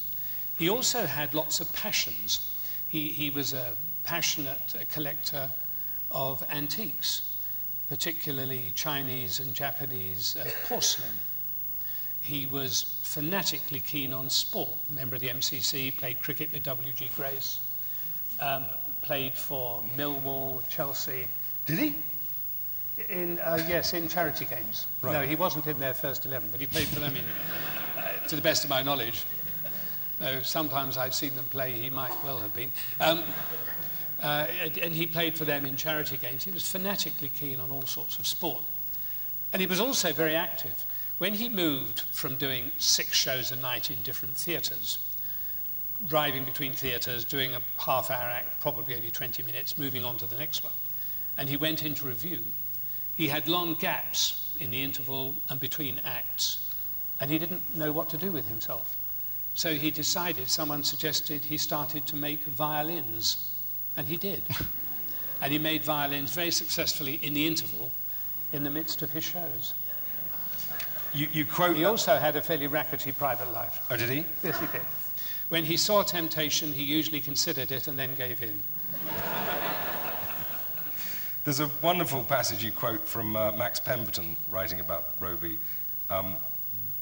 A: He also had lots of passions. He, he was a passionate collector of antiques, particularly Chinese and Japanese uh, porcelain. He was fanatically keen on sport. Member of the MCC, played cricket with W.G. Grace, um, played for Millwall, Chelsea.
B: Did he?
A: In, uh, yes, in charity games.
B: Right.
A: No, he wasn't in their first 11, but he played for them in, to the best of my knowledge. Though sometimes I've seen them play, he might well have been. Um, uh, and, he played for them in charity games. He was fanatically keen on all sorts of sport. And he was also very active. When he moved from doing six shows a night in different theatres, driving between theatres, doing a half hour act, probably only 20 minutes, moving on to the next one, and he went into revue, he had long gaps in the interval and between acts, and he didn't know what to do with himself. So he decided, someone suggested he started to make violins, and he did. and he made violins very successfully in the interval in the midst of his shows.
B: You, you quote.
A: He also had a fairly rackety private life.
B: oh, did he?
A: Yes, he did. When he saw temptation, he usually considered it and then gave in.
B: There's a wonderful passage you quote from uh, Max Pemberton writing about Robey. um,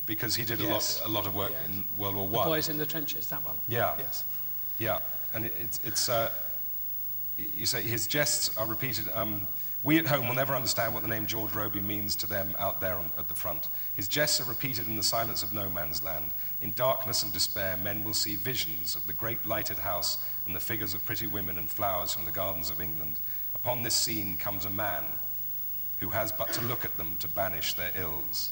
B: because he did
A: Yes.
B: a, lot, a lot of work
A: Yes.
B: in World War One.
A: Boys in the Trenches, that one.
B: Yeah.
A: Yes.
B: Yeah, and it, it's, it's uh, you say his jests are repeated. Um, we at home will never understand what the name George Robey means to them out there on, at the front. His jests are repeated in the silence of no man's land. In darkness and despair, men will see visions of the great lighted house and the figures of pretty women and flowers from the gardens of England. Upon this scene comes a man who has but to look at them to banish their ills.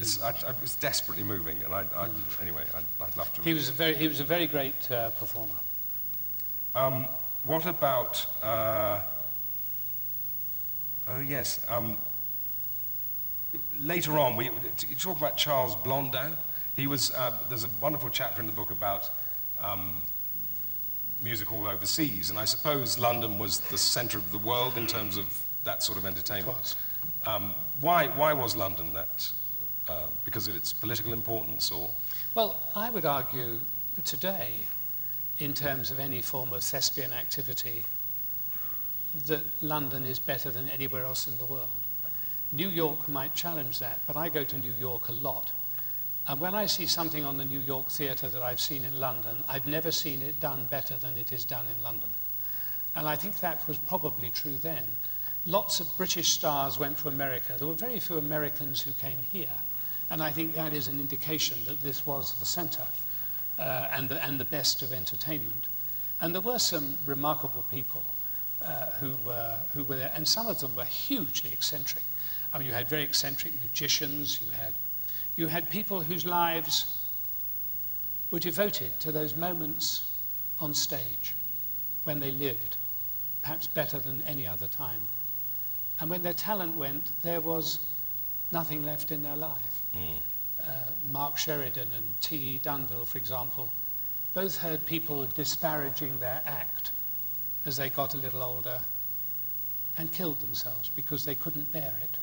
B: It's, I, I, it's desperately moving, and I, I, anyway, I'd, I'd love to.
A: He was a very, he was a very great uh, performer.
B: Um, what about? Uh, oh yes. Um, later on, we you talk about Charles Blondin. He was. Uh, there's a wonderful chapter in the book about um, music hall overseas, and I suppose London was the centre of the world in terms of that sort of entertainment.
A: was.
B: Um, why? Why was London that? Uh, because of its political importance, or
A: Well, I would argue today, in terms of any form of thespian activity, that London is better than anywhere else in the world. New York might challenge that, but I go to New York a lot. And when I see something on the New York theatre that I've seen in London, I've never seen it done better than it is done in London. And I think that was probably true then. Lots of British stars went to America. There were very few Americans who came here. And I think that is an indication that this was the centre uh, and, the, and the best of entertainment. And there were some remarkable people uh, who, were, who were there, and some of them were hugely eccentric. I mean, you had very eccentric magicians, you had, you had people whose lives were devoted to those moments on stage when they lived, perhaps better than any other time. And when their talent went, there was nothing left in their life. Uh, Mark Sheridan and T.E. Dunville, for example, both heard people disparaging their act as they got a little older and killed themselves because they couldn't bear it.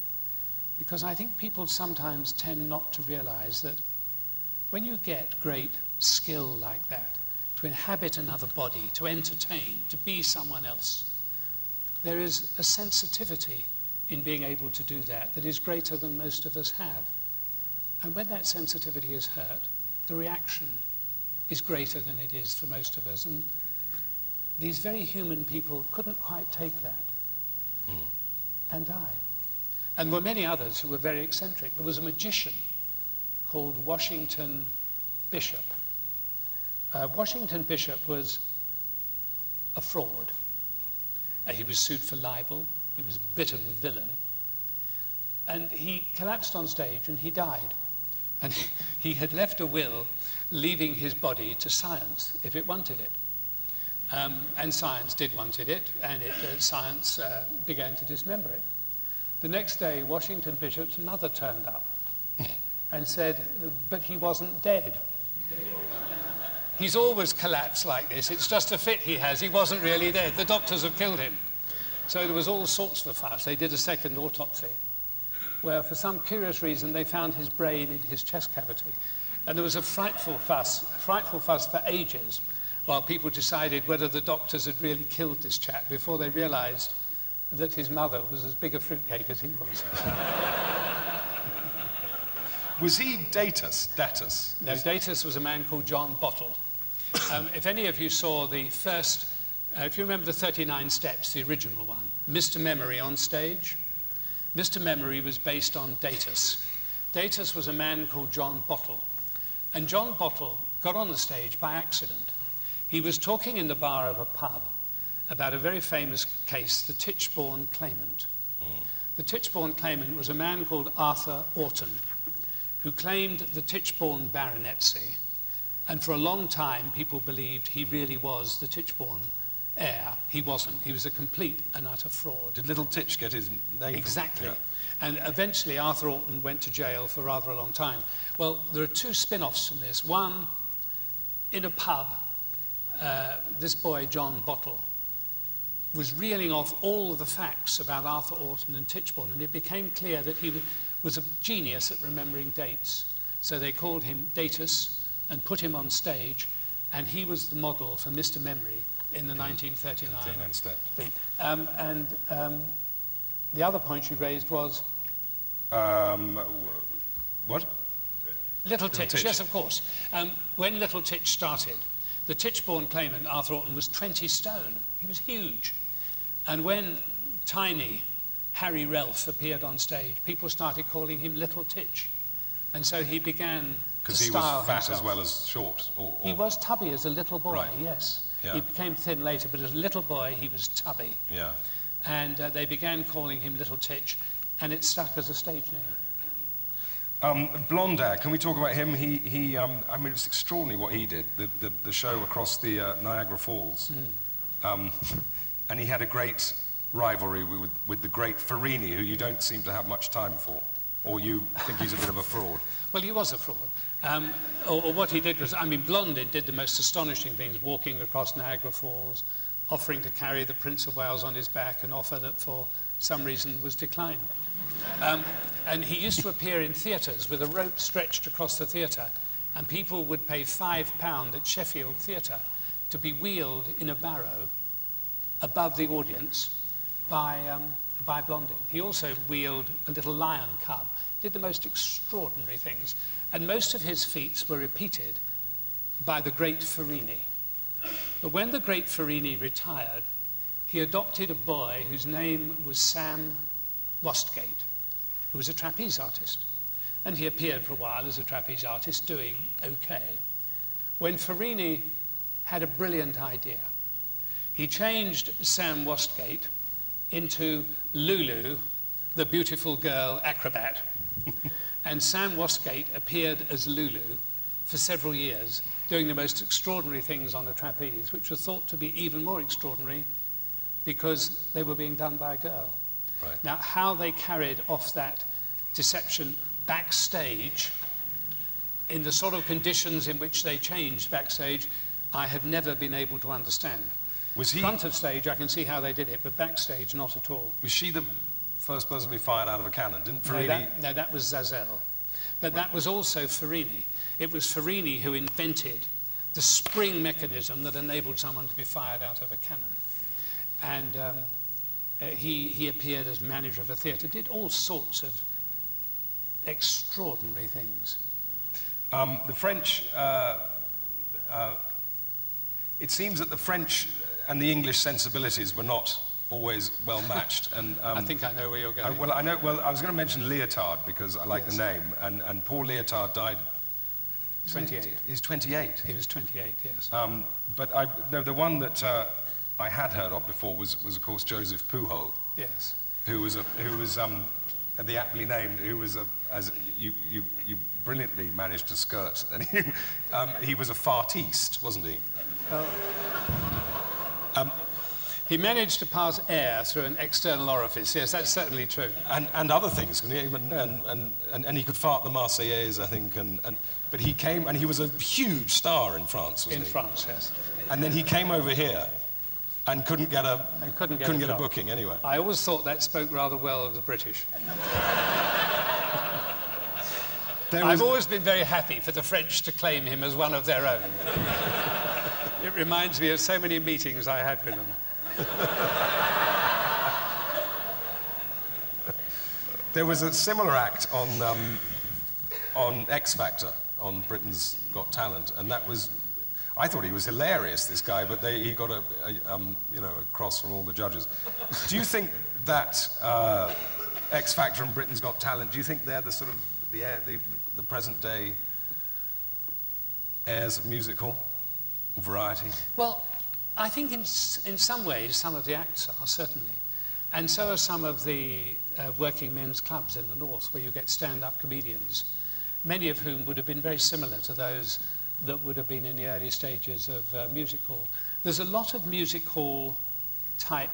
A: Because I think people sometimes tend not to realize that when you get great skill like that, to inhabit another body, to entertain, to be someone else, there is a sensitivity in being able to do that that is greater than most of us have. And when that sensitivity is hurt, the reaction is greater than it is for most of us. And these very human people couldn't quite take that
B: Mm.
A: and died. And there were many others who were very eccentric. There was a magician called Washington Bishop. Uh, Washington Bishop was a fraud. Uh, he was sued for libel. He was a bit of a villain. And he collapsed on stage and he died. And he had left a will leaving his body to science if it wanted it. Um, and science did wanted it, and it, uh, science uh, began to dismember it. The next day, Washington Bishop's mother turned up and said, but he wasn't dead. He's always collapsed like this. It's just a fit he has. He wasn't really dead. The doctors have killed him. So there was all sorts of fuss. They did a second autopsy where, for some curious reason, they found his brain in his chest cavity. And there was a frightful fuss, frightful fuss for ages while people decided whether the doctors had really killed this chap before they realized that his mother was as big a fruitcake as he was.
B: Was he Datas? Datas?
A: No, Datas was a man called John Bottle. Um, if any of you saw the first, uh, if you remember the 39 Steps, the original one, Mr. Memory on stage, Mr. Memory was based on Datas. Datas was a man called John Bottle. And John Bottle got on the stage by accident. He was talking in the bar of a pub about a very famous case, the Tichborne claimant. The Tichborne claimant was a man called Arthur Orton, who claimed the Tichborne baronetcy. And for a long time, people believed he really was the Tichborne heir. He wasn't. He was a complete and utter fraud.
B: Did Little Tich get his name?
A: Exactly.
B: Yeah.
A: And eventually, Arthur Orton went to jail for rather a long time. Well, there are two spin offs from this. One, in a pub, uh, this boy, John Bottle, was reeling off all of the facts about Arthur Orton and Tichborne, and it became clear that he was a genius at remembering dates. So they called him Datas and put him on stage, and he was the model for Mr. Memory in the 1939
B: 39 Steps.
A: thing. Um, and um, the other point you raised was
B: Um, what?
A: Little Tich.
B: Tich.
A: Yes, of course. Um, when Little Tich started, the Tichborne claimant, Arthur Orton, was 20 stone. He was huge. And when tiny Harry Relph appeared on stage, people started calling him Little Tich. And so he began to
B: Because he was fat
A: himself.
B: as well as short. Or, or,
A: He was tubby as a little boy,
B: Right.
A: yes.
B: Yeah.
A: He became thin later, but as a little boy, he was tubby.
B: Yeah.
A: And uh, they began calling him Little Tich, and it stuck as a stage name.
B: Um, Blondin, can we talk about him? He, he um, I mean, it was extraordinary what he did, the, the, the show across the uh, Niagara Falls. Um, and he had a great rivalry with, with the great Farini, who you don't seem to have much time for. Or you think he's a bit of a fraud.
A: Well, he was a fraud. Um, or, or what he did was, I mean, Blondin did the most astonishing things, walking across Niagara Falls, offering to carry the Prince of Wales on his back, an offer that for some reason was declined. Um, and he used to appear in theatres with a rope stretched across the theatre, and people would pay five pound at Sheffield Theatre to be wheeled in a barrow above the audience by, um, by Blondin. He also wheeled a little lion cub, did the most extraordinary things, and most of his feats were repeated by the great Farini. But when the great Farini retired, he adopted a boy whose name was Sam Wasgate, who was a trapeze artist. And he appeared for a while as a trapeze artist, doing okay. When Farini had a brilliant idea, he changed Sam Wasgate into Lulu, the beautiful girl acrobat. and Sam Wasgate appeared as Lulu for several years, doing the most extraordinary things on the trapeze, which were thought to be even more extraordinary because they were being done by a girl.
B: Right.
A: Now, how they carried off that deception backstage, in the sort of conditions in which they changed backstage, I have never been able to understand.
B: Was he?
A: Front of stage, I can see how they did it, but backstage, not at all.
B: Was she the first person to be fired out of a cannon? Didn't
A: No,
B: Farini?
A: that, no, that was Zazel. But that was also Farini. It was Farini who invented the spring mechanism that enabled someone to be fired out of a cannon. And um, uh, he, he appeared as manager of a theatre, did all sorts of extraordinary things.
B: Um, the French, uh, uh, it seems that the French and the English sensibilities were not always well matched. And um,
A: I think I know where you're
B: I,
A: going.
B: well, I know. Well, I was going to mention Leotard because I like
A: Yes.
B: the name, and, and Paul Leotard died.
A: 28.
B: He's 28.
A: he was 28, yes.
B: Um, but I, no, the one that uh, I had heard of before was, was of course, Joseph Pujol,
A: Yes.
B: who was, a, who was um, the aptly named, who was, a, as you, you, you brilliantly managed to skirt. And he, um, he was a fartiste, wasn't he?
A: He managed to pass air through an external orifice. Yes, that's certainly true.
B: And, and other things. And, and, and, and, he could fart the Marseillaise, I think. And, and, but he came, and he was a huge star in France, wasn't
A: In
B: he?
A: France, yes.
B: And then he came over here and couldn't get a,
A: And couldn't get a
B: couldn't get a booking anyway.
A: I always thought that spoke rather well of the British. I've always been very happy for the French to claim him as one of their own. it reminds me of so many meetings I had with them.
B: There was a similar act on, um, on X Factor, on Britain's Got Talent, and that was, I thought he was hilarious, this guy, but they, he got a, a, um, you know, a cross from all the judges. Do you think that uh, X Factor and Britain's Got Talent, do you think they're the sort of, the, the, the present day heirs of music hall? Variety?
A: Well, I think in, in some ways some of the acts are, certainly. And so are some of the uh, working men's clubs in the north where you get stand-up comedians, many of whom would have been very similar to those that would have been in the early stages of uh, music hall. There's a lot of music hall type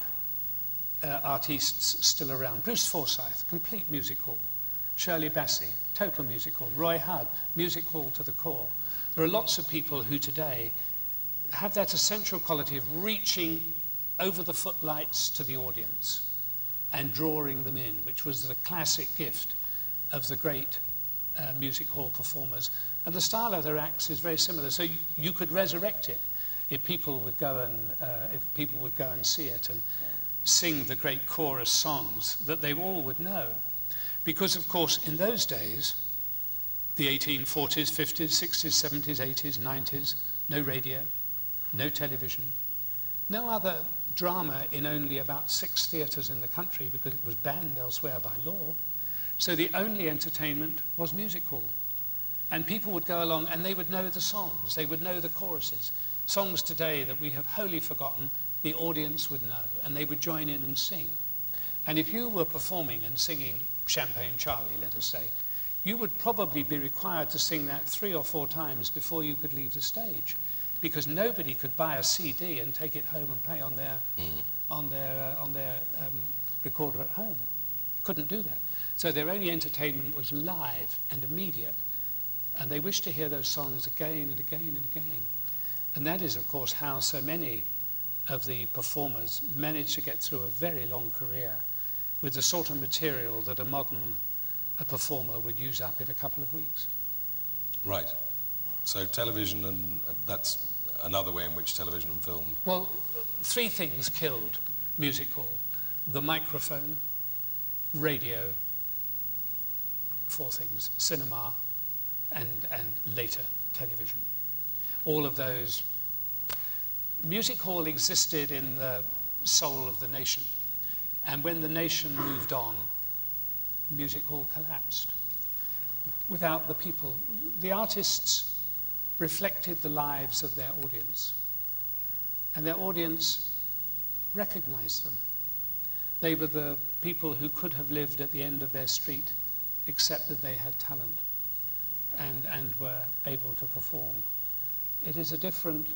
A: uh, artists still around. Bruce Forsyth, complete music hall. Shirley Bassey, total music hall. Roy Hudd, music hall to the core. There are lots of people who today have that essential quality of reaching over the footlights to the audience and drawing them in, which was the classic gift of the great uh, music hall performers. And the style of their acts is very similar. So you, you could resurrect it if people would go and uh, if people would go and see it and sing the great chorus songs that they all would know. Because of course in those days, the 1840s, 50s, 60s, 70s, 80s, 90s, no radio, no television, no other drama in only about six theatres in the country because it was banned elsewhere by law. So the only entertainment was music hall. And people would go along and they would know the songs, they would know the choruses. Songs today that we have wholly forgotten, the audience would know, and they would join in and sing. And if you were performing and singing Champagne Charlie, let us say, you would probably be required to sing that three or four times before you could leave the stage because nobody could buy a CD and take it home and play on their, on their, uh, on their um, recorder at home. Couldn't do that. So their only entertainment was live and immediate. And they wished to hear those songs again and again and again. And that is, of course, how so many of the performers managed to get through a very long career with the sort of material that a modern a performer would use up in a couple of weeks.
B: Right. So television, and uh, that's another way in which television and film.
A: Well, three things killed music hall the microphone, radio, four things cinema, and, and later television. All of those. Music hall existed in the soul of the nation. And when the nation moved on, music hall collapsed. Without the people, the artists reflected the lives of their audience. And their audience recognized them. They were the people who could have lived at the end of their street, except that they had talent and, and were able to perform. It is a different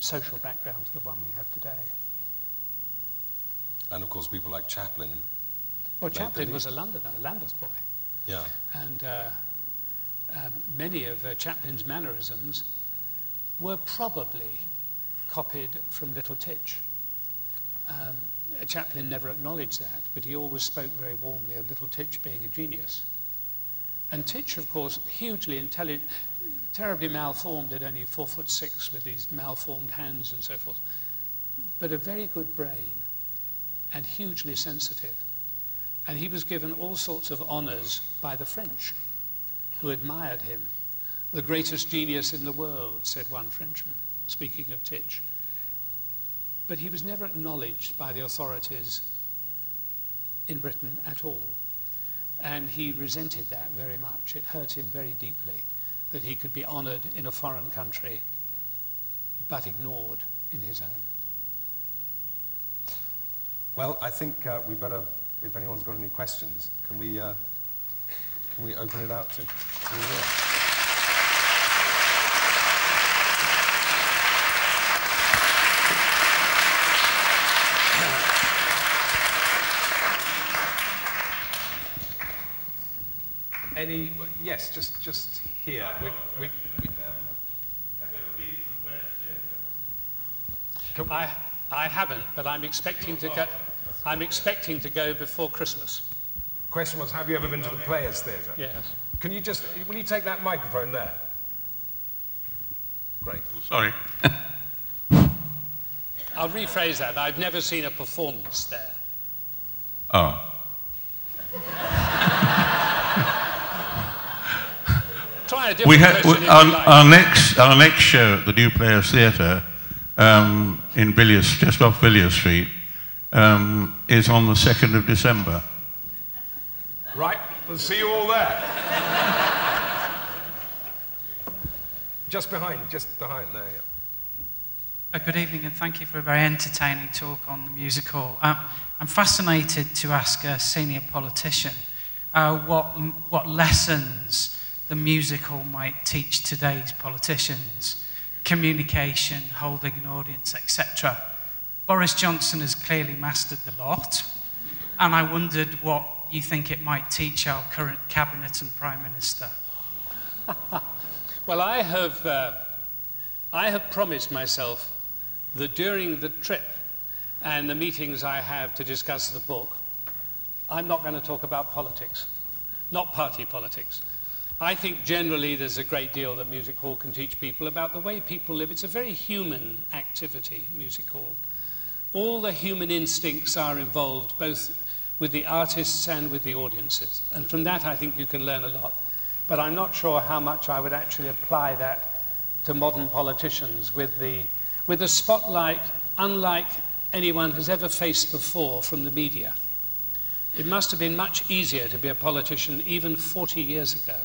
A: social background to the one we have today.
B: And of course, people like Chaplin
A: Well, Chaplin was a Londoner, a Lambeth boy.
B: Yeah.
A: And uh, um, many of uh, Chaplin's mannerisms were probably copied from Little Tich. Um, Chaplin never acknowledged that, but he always spoke very warmly of Little Tich being a genius. And Tich, of course, hugely intelligent, terribly malformed at only four foot six with these malformed hands and so forth, but a very good brain and hugely sensitive. And he was given all sorts of honors by the French, who admired him. The greatest genius in the world, said one Frenchman, speaking of Tich. But he was never acknowledged by the authorities in Britain at all. And he resented that very much. It hurt him very deeply that he could be honored in a foreign country but ignored in his own.
B: Well, I think uh, we better, if anyone's got any questions, can we, uh, can we open it out to, Any, yes, just, just here. We, we, we,
A: I, I haven't, but I'm expecting to go. I'm expecting to go before Christmas.
B: Question was, have you ever been to the Players Theatre?
A: Yes.
B: Can you just, will you take that microphone there? Great.
C: Sorry.
A: I'll rephrase that. I've never seen a performance there.
C: Oh.
A: Try a different
C: We had,
A: question if
C: our,
A: like.
C: our, next, our next show at the New Players Theatre um, in Villiers, just off Villiers Street, um, is on the 2nd of December.
B: Right, we'll see you all there. just behind, just behind, there
D: Uh, Good evening, and thank you for a very entertaining talk on the music hall. Um, I'm fascinated to ask a senior politician uh, what, what lessons the music hall might teach today's politicians communication, holding an audience, etc. Boris Johnson has clearly mastered the lot, and I wondered what you think it might teach our current cabinet and prime minister.
A: Well, I have, uh, I have promised myself that during the trip and the meetings I have to discuss the book, I'm not going to talk about politics, not party politics. I think generally there's a great deal that music hall can teach people about the way people live. It's a very human activity, music hall. All the human instincts are involved, both with the artists and with the audiences. And from that, I think you can learn a lot. But I'm not sure how much I would actually apply that to modern politicians with the, with the spotlight unlike anyone has ever faced before from the media. It must have been much easier to be a politician even 40 years ago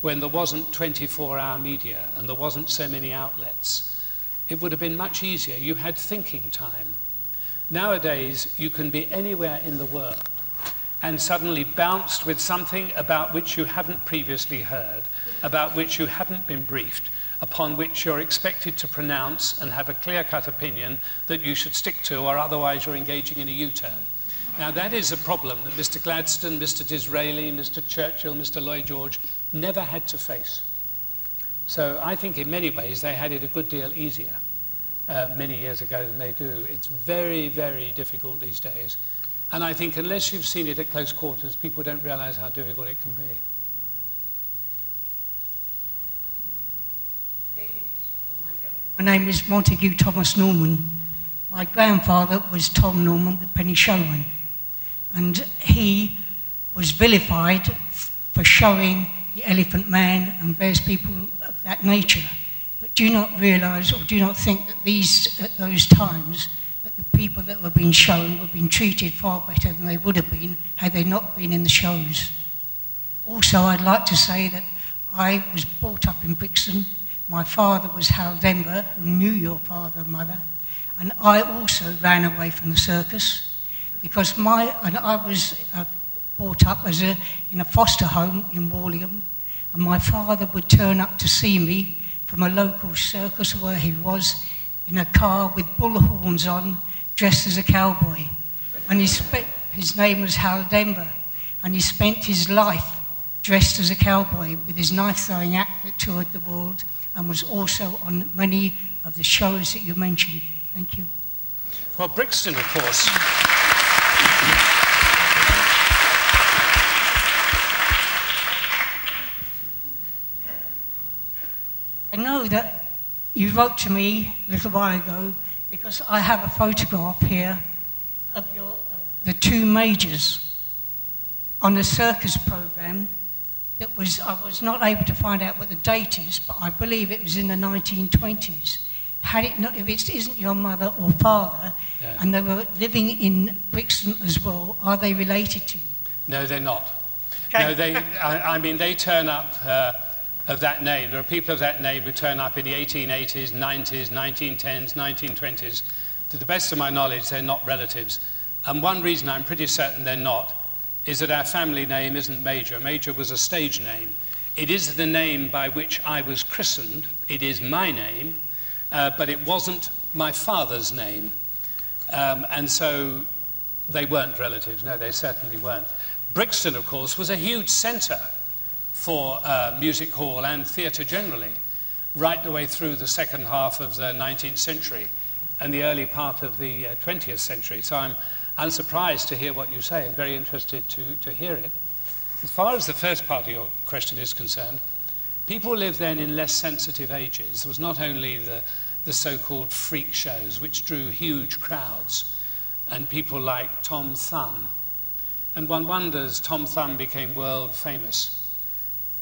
A: when there wasn't 24 hour media and there wasn't so many outlets. It would have been much easier. You had thinking time. Nowadays, you can be anywhere in the world and suddenly bounced with something about which you haven't previously heard, about which you haven't been briefed, upon which you're expected to pronounce and have a clear cut opinion that you should stick to, or otherwise you're engaging in a U turn. Now, that is a problem that Mr. Gladstone, Mr. Disraeli, Mr. Churchill, Mr. Lloyd George never had to face. So I think in many ways they had it a good deal easier uh, many years ago than they do. It's very, very difficult these days. And I think unless you've seen it at close quarters, people don't realize how difficult it can be.
E: My name is Montague Thomas Norman. My grandfather was Tom Norman, the penny showman, and he was vilified for showing the Elephant Man and various people of that nature. Do not realise, or do not think that these, at those times, that the people that were being shown were being treated far better than they would have been had they not been in the shows? Also, I'd like to say that I was brought up in Brixton. My father was Harold Denver, who knew your father and mother. And I also ran away from the circus because my, and I was uh, brought up as a, in a foster home in Wallingham. And my father would turn up to see me from a local circus where he was in a car with bull horns on, dressed as a cowboy. And he, spe- His name was Hal Denver, and he spent his life dressed as a cowboy with his knife throwing act that toured the world and was also on many of the shows that you mentioned. Thank you.
A: Well, Brixton, of course.
E: I know that you wrote to me a little while ago because I have a photograph here of, your, of the two majors on a circus program that was, I was not able to find out what the date is, but I believe it was in the 1920s. Had it not, if it isn't your mother or father,
A: Yeah.
E: and they were living in Brixton as well, are they related to you?
A: No, they're not.
E: Okay.
A: No, they, I, I mean, they turn up uh, of that name. There are people of that name who turn up in the 1880s, 90s, 1910s, 1920s. To the best of my knowledge, they're not relatives. And one reason I'm pretty certain they're not is that our family name isn't Major. Major was a stage name. It is the name by which I was christened. It is my name, uh, but it wasn't my father's name. Um, and so they weren't relatives. No, they certainly weren't. Brixton, of course, was a huge centre for uh, music hall and theatre generally, right the way through the second half of the 19th century and the early part of the uh, 20th century. So I'm unsurprised to hear what you say and very interested to, to hear it. As far as the first part of your question is concerned, people lived then in less sensitive ages. There was not only the, the so called freak shows, which drew huge crowds, and people like Tom Thumb. And one wonders, Tom Thumb became world famous,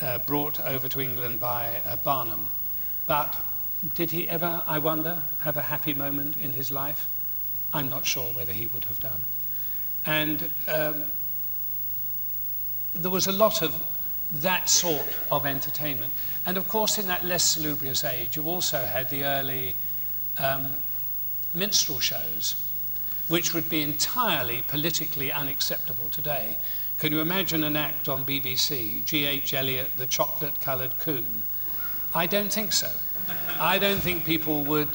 A: uh, brought over to England by uh, Barnum. But did he ever, I wonder, have a happy moment in his life? I'm not sure whether he would have done. And um, there was a lot of that sort of entertainment. And of course, in that less salubrious age, you also had the early um, minstrel shows, which would be entirely politically unacceptable today. Can you imagine an act on BBC, G.H. Elliott, the chocolate coloured coon? I don't think so. I don't think people would,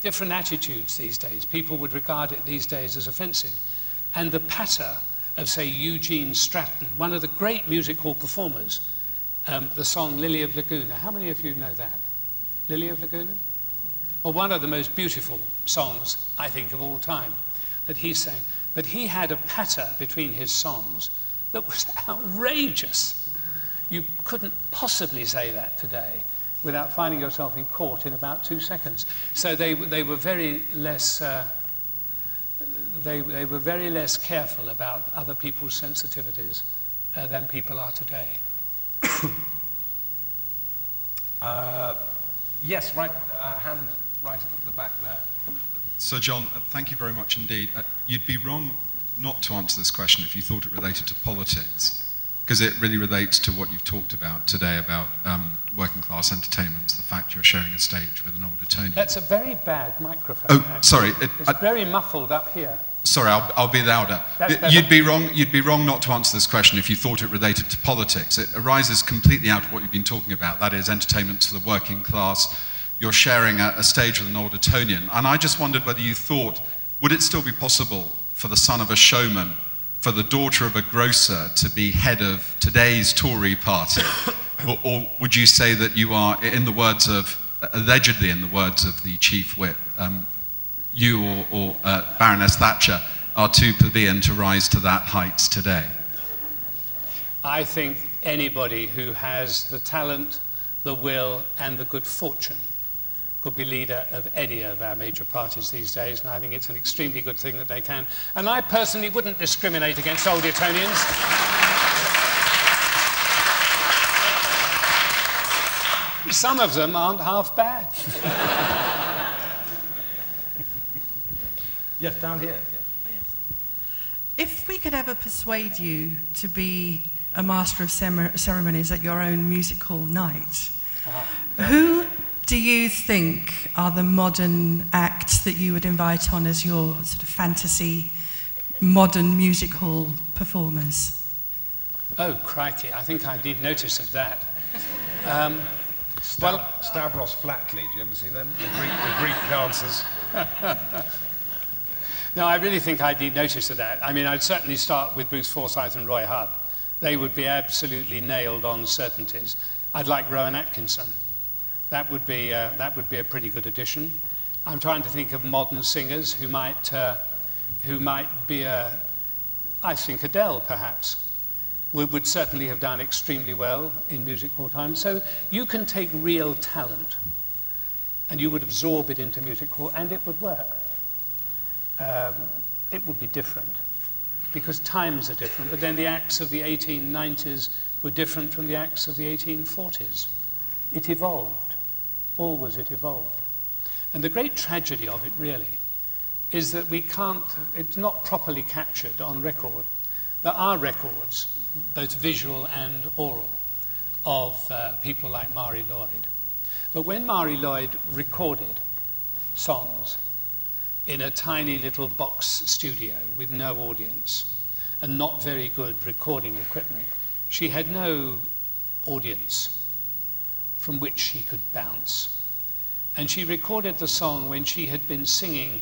A: different attitudes these days, people would regard it these days as offensive. And the patter of, say, Eugene Stratton, one of the great music hall performers, um, the song Lily of Laguna. How many of you know that? Lily of Laguna? Well, one of the most beautiful songs, I think, of all time that he sang. But he had a patter between his songs that was outrageous. You couldn't possibly say that today without finding yourself in court in about two seconds. So they, they were very less, uh, they, they were very less careful about other people's sensitivities uh, than people are today.
B: Uh, yes, right, uh, hand right at the back there.
F: So, John, uh, thank you very much indeed. Uh, you'd be wrong not to answer this question if you thought it related to politics, because it really relates to what you've talked about today about um, working class entertainments, the fact you're sharing a stage with an Old Etonian.
A: That's a very bad microphone.
F: Oh,
A: actually.
F: sorry. It,
A: It's
F: I,
A: very muffled up here.
F: sorry, I'll, I'll be louder.
A: That's
F: You'd be, wrong, you'd be wrong not to answer this question if you thought it related to politics. It arises completely out of what you've been talking about, that is, entertainments for the working class. You're sharing a, a stage with an Old Etonian. And I just wondered whether you thought, would it still be possible for the son of a showman, for the daughter of a grocer to be head of today's Tory party? or, or would you say that you are, in the words of, allegedly in the words of the chief whip, um, you or, or uh, Baroness Thatcher are too plebeian to rise to that heights today?
A: I think anybody who has the talent, the will, and the good fortune could be leader of any of our major parties these days, and I think it's an extremely good thing that they can. And I personally wouldn't discriminate against old Etonians. Some of them aren't half bad.
B: Yes, down here.
G: If we could ever persuade you to be a master of ceremonies at your own music hall night, ah. who do you think are the modern acts that you would invite on as your sort of fantasy modern music hall performers?
A: Oh, crikey, I think I did notice of that. Um,
B: Stav-
A: Well-
B: Stavros Flatley, do you ever see them? The Greek, the Greek dancers.
A: No, I really think I'd need notice of that. I mean, I'd certainly start with Bruce Forsyth and Roy Hudd. They would be absolutely nailed on certainties. I'd like Rowan Atkinson. That would be, uh, that would be a pretty good addition. I'm trying to think of modern singers who might, uh, who might be a, I think Adele perhaps, would, would certainly have done extremely well in music hall time. So you can take real talent and you would absorb it into music hall and it would work. Um, it would be different because times are different, but then the acts of the 1890s were different from the acts of the 1840s. It evolved. Always it evolved. And the great tragedy of it, really, is that we can't, it's not properly captured on record. There are records, both visual and oral, of uh, people like Marie Lloyd. But when Marie Lloyd recorded songs in a tiny little box studio with no audience and not very good recording equipment, she had no audience from which she could bounce. And she recorded the song when she had been singing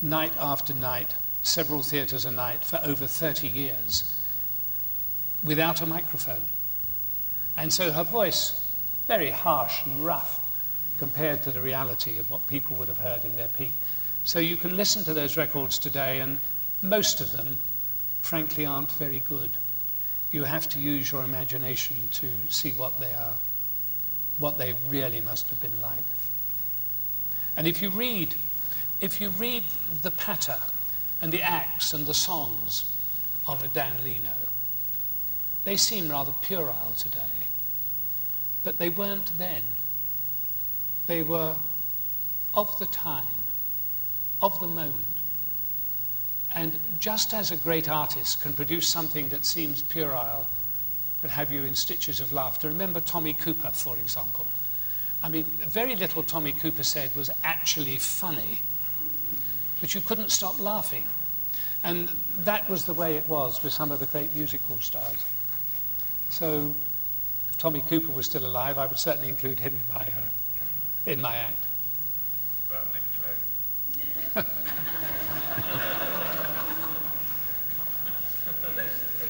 A: night after night, several theatres a night for over 30 years without a microphone. And so her voice, very harsh and rough compared to the reality of what people would have heard in their peak. So you can listen to those records today, and most of them, frankly, aren't very good. You have to use your imagination to see what they are, what they really must have been like. And if you read, if you read the patter and the acts and the songs of a Dan Leno, they seem rather puerile today. But they weren't then. They were of the time, of the moment. And just as a great artist can produce something that seems puerile but have you in stitches of laughter, remember Tommy Cooper, for example. I mean, very little Tommy Cooper said was actually funny, but you couldn't stop laughing. And that was the way it was with some of the great musical stars. So if Tommy Cooper was still alive, I would certainly include him in my, uh, in my act.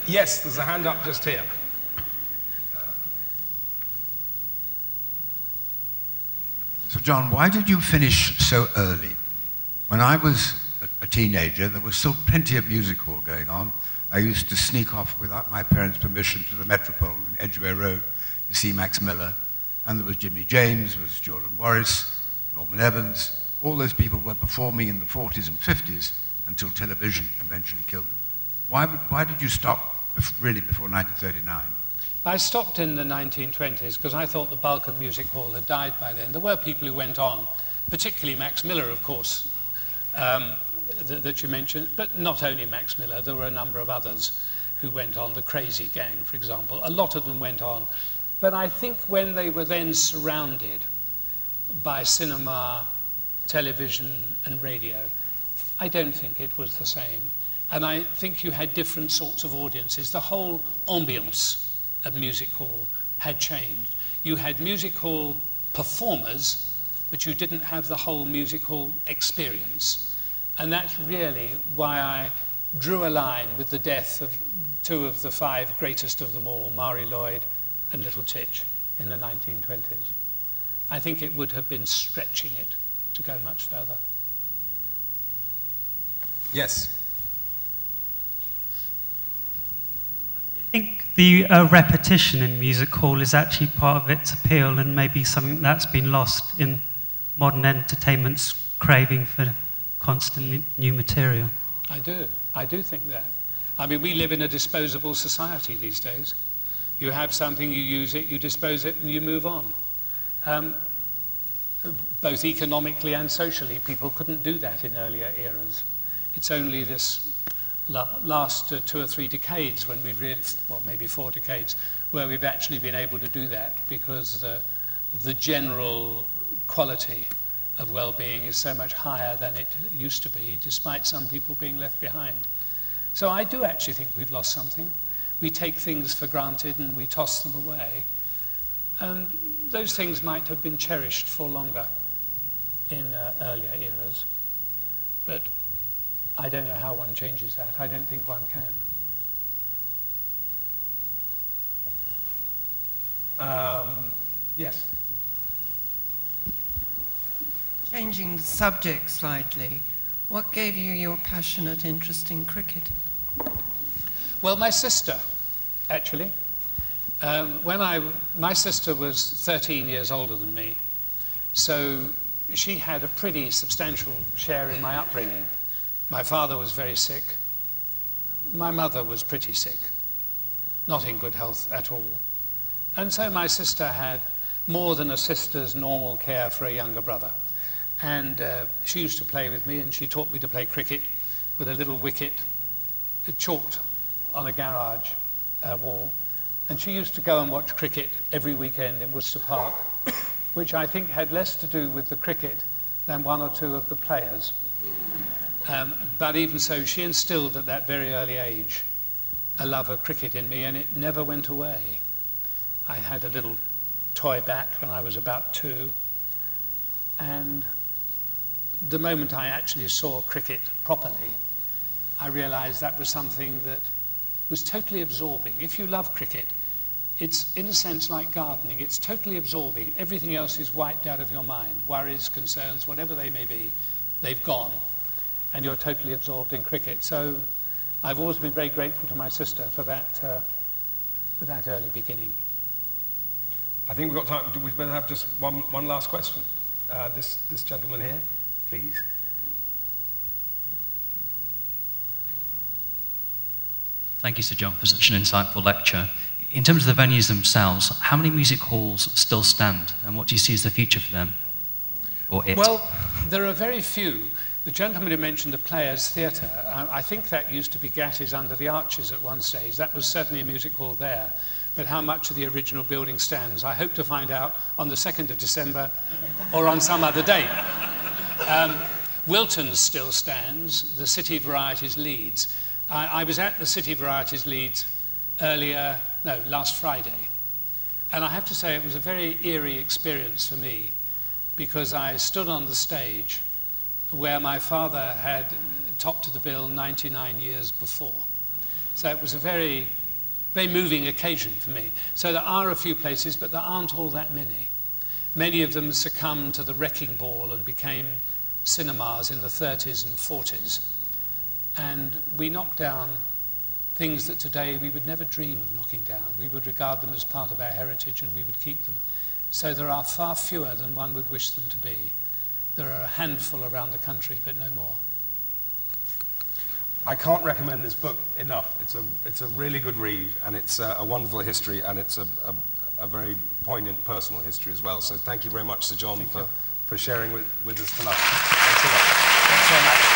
B: yes, there's a hand up just here.
H: So, John, why did you finish so early? When I was a teenager, there was still plenty of music hall going on. I used to sneak off without my parents' permission to the Metropole in Edgware Road to see Max Miller. And there was Jimmy James, there was Jordan Morris, Norman Evans. All those people were performing in the 40s and 50s until television eventually killed them. Why, would, why did you stop really before 1939?
A: I stopped in the 1920s because I thought the bulk of music hall had died by then. There were people who went on, particularly Max Miller, of course, um, th- that you mentioned, but not only Max Miller, there were a number of others who went on, the Crazy Gang, for example. A lot of them went on. But I think when they were then surrounded by cinema, television, and radio, I don't think it was the same. And I think you had different sorts of audiences. The whole ambiance of music hall had changed. You had music hall performers, but you didn't have the whole music hall experience. And that's really why I drew a line with the death of two of the five greatest of them all, Marie Lloyd and Little Tich, in the 1920s. I think it would have been stretching it to go much further.
B: Yes.
I: Think the uh, repetition in music hall is actually part of its appeal and maybe something that's been lost in modern entertainment's craving for constantly new material.
A: I do. I do think that. I mean, we live in a disposable society these days. You have something, you use it, you dispose it, and you move on. Um, both economically and socially, people couldn't do that in earlier eras. It's only this last uh, two or three decades when we've really, well, maybe four decades, where we've actually been able to do that because the, the general quality of well-being is so much higher than it used to be, despite some people being left behind. So I do actually think we've lost something. We take things for granted and we toss them away. And those things might have been cherished for longer in uh, earlier eras. But I don't know how one changes that. I don't think one can.
B: Um, yes.
J: Changing the subject slightly, what gave you your passionate interest in cricket?
A: Well, my sister, actually. Um, when I, my sister was 13 years older than me, so she had a pretty substantial share in my upbringing. My father was very sick. My mother was pretty sick, not in good health at all. And so my sister had more than a sister's normal care for a younger brother. And uh, she used to play with me, and she taught me to play cricket with a little wicket chalked on a garage uh, wall. And she used to go and watch cricket every weekend in Worcester Park, which I think had less to do with the cricket than one or two of the players. Um, but even so, she instilled at that very early age a love of cricket in me, and it never went away. I had a little toy bat when I was about two, and the moment I actually saw cricket properly, I realized that was something that was totally absorbing. If you love cricket, it's in a sense like gardening. It's totally absorbing. Everything else is wiped out of your mind. Worries, concerns, whatever they may be, they've gone and you're totally absorbed in cricket. So I've always been very grateful to my sister for that, uh, for that early beginning.
B: I think we've got time. We'd better have just one, one last question. Uh, this, this gentleman here, please.
K: Thank you, Sir John, for such an insightful lecture. In terms of the venues themselves, how many music halls still stand, and what do you see as the future for them? Or it?
A: Well, there are very few. The gentleman who mentioned the Players Theatre, I think that used to be Gatti's Under the Arches at one stage. That was certainly a music hall there. But how much of the original building stands, I hope to find out on the 2nd of December or on some other date. Um, Wilton's still stands, the City Varieties Leeds. I, I was at the City Varieties Leeds earlier, no, last Friday. And I have to say it was a very eerie experience for me because I stood on the stage where my father had topped the bill 99 years before. So it was a very, very moving occasion for me. So there are a few places, but there aren't all that many. Many of them succumbed to the wrecking ball and became cinemas in the 30s and 40s. And we knocked down things that today we would never dream of knocking down. We would regard them as part of our heritage and we would keep them. So there are far fewer than one would wish them to be. There are a handful around the country, but no more.
B: I can't recommend this book enough. It's a, it's a really good read, and it's a, a wonderful history, and it's a, a, a, very poignant personal history as well. So thank you very much, Sir John, for, for sharing with, with us tonight. Thanks a lot.
A: Thanks much.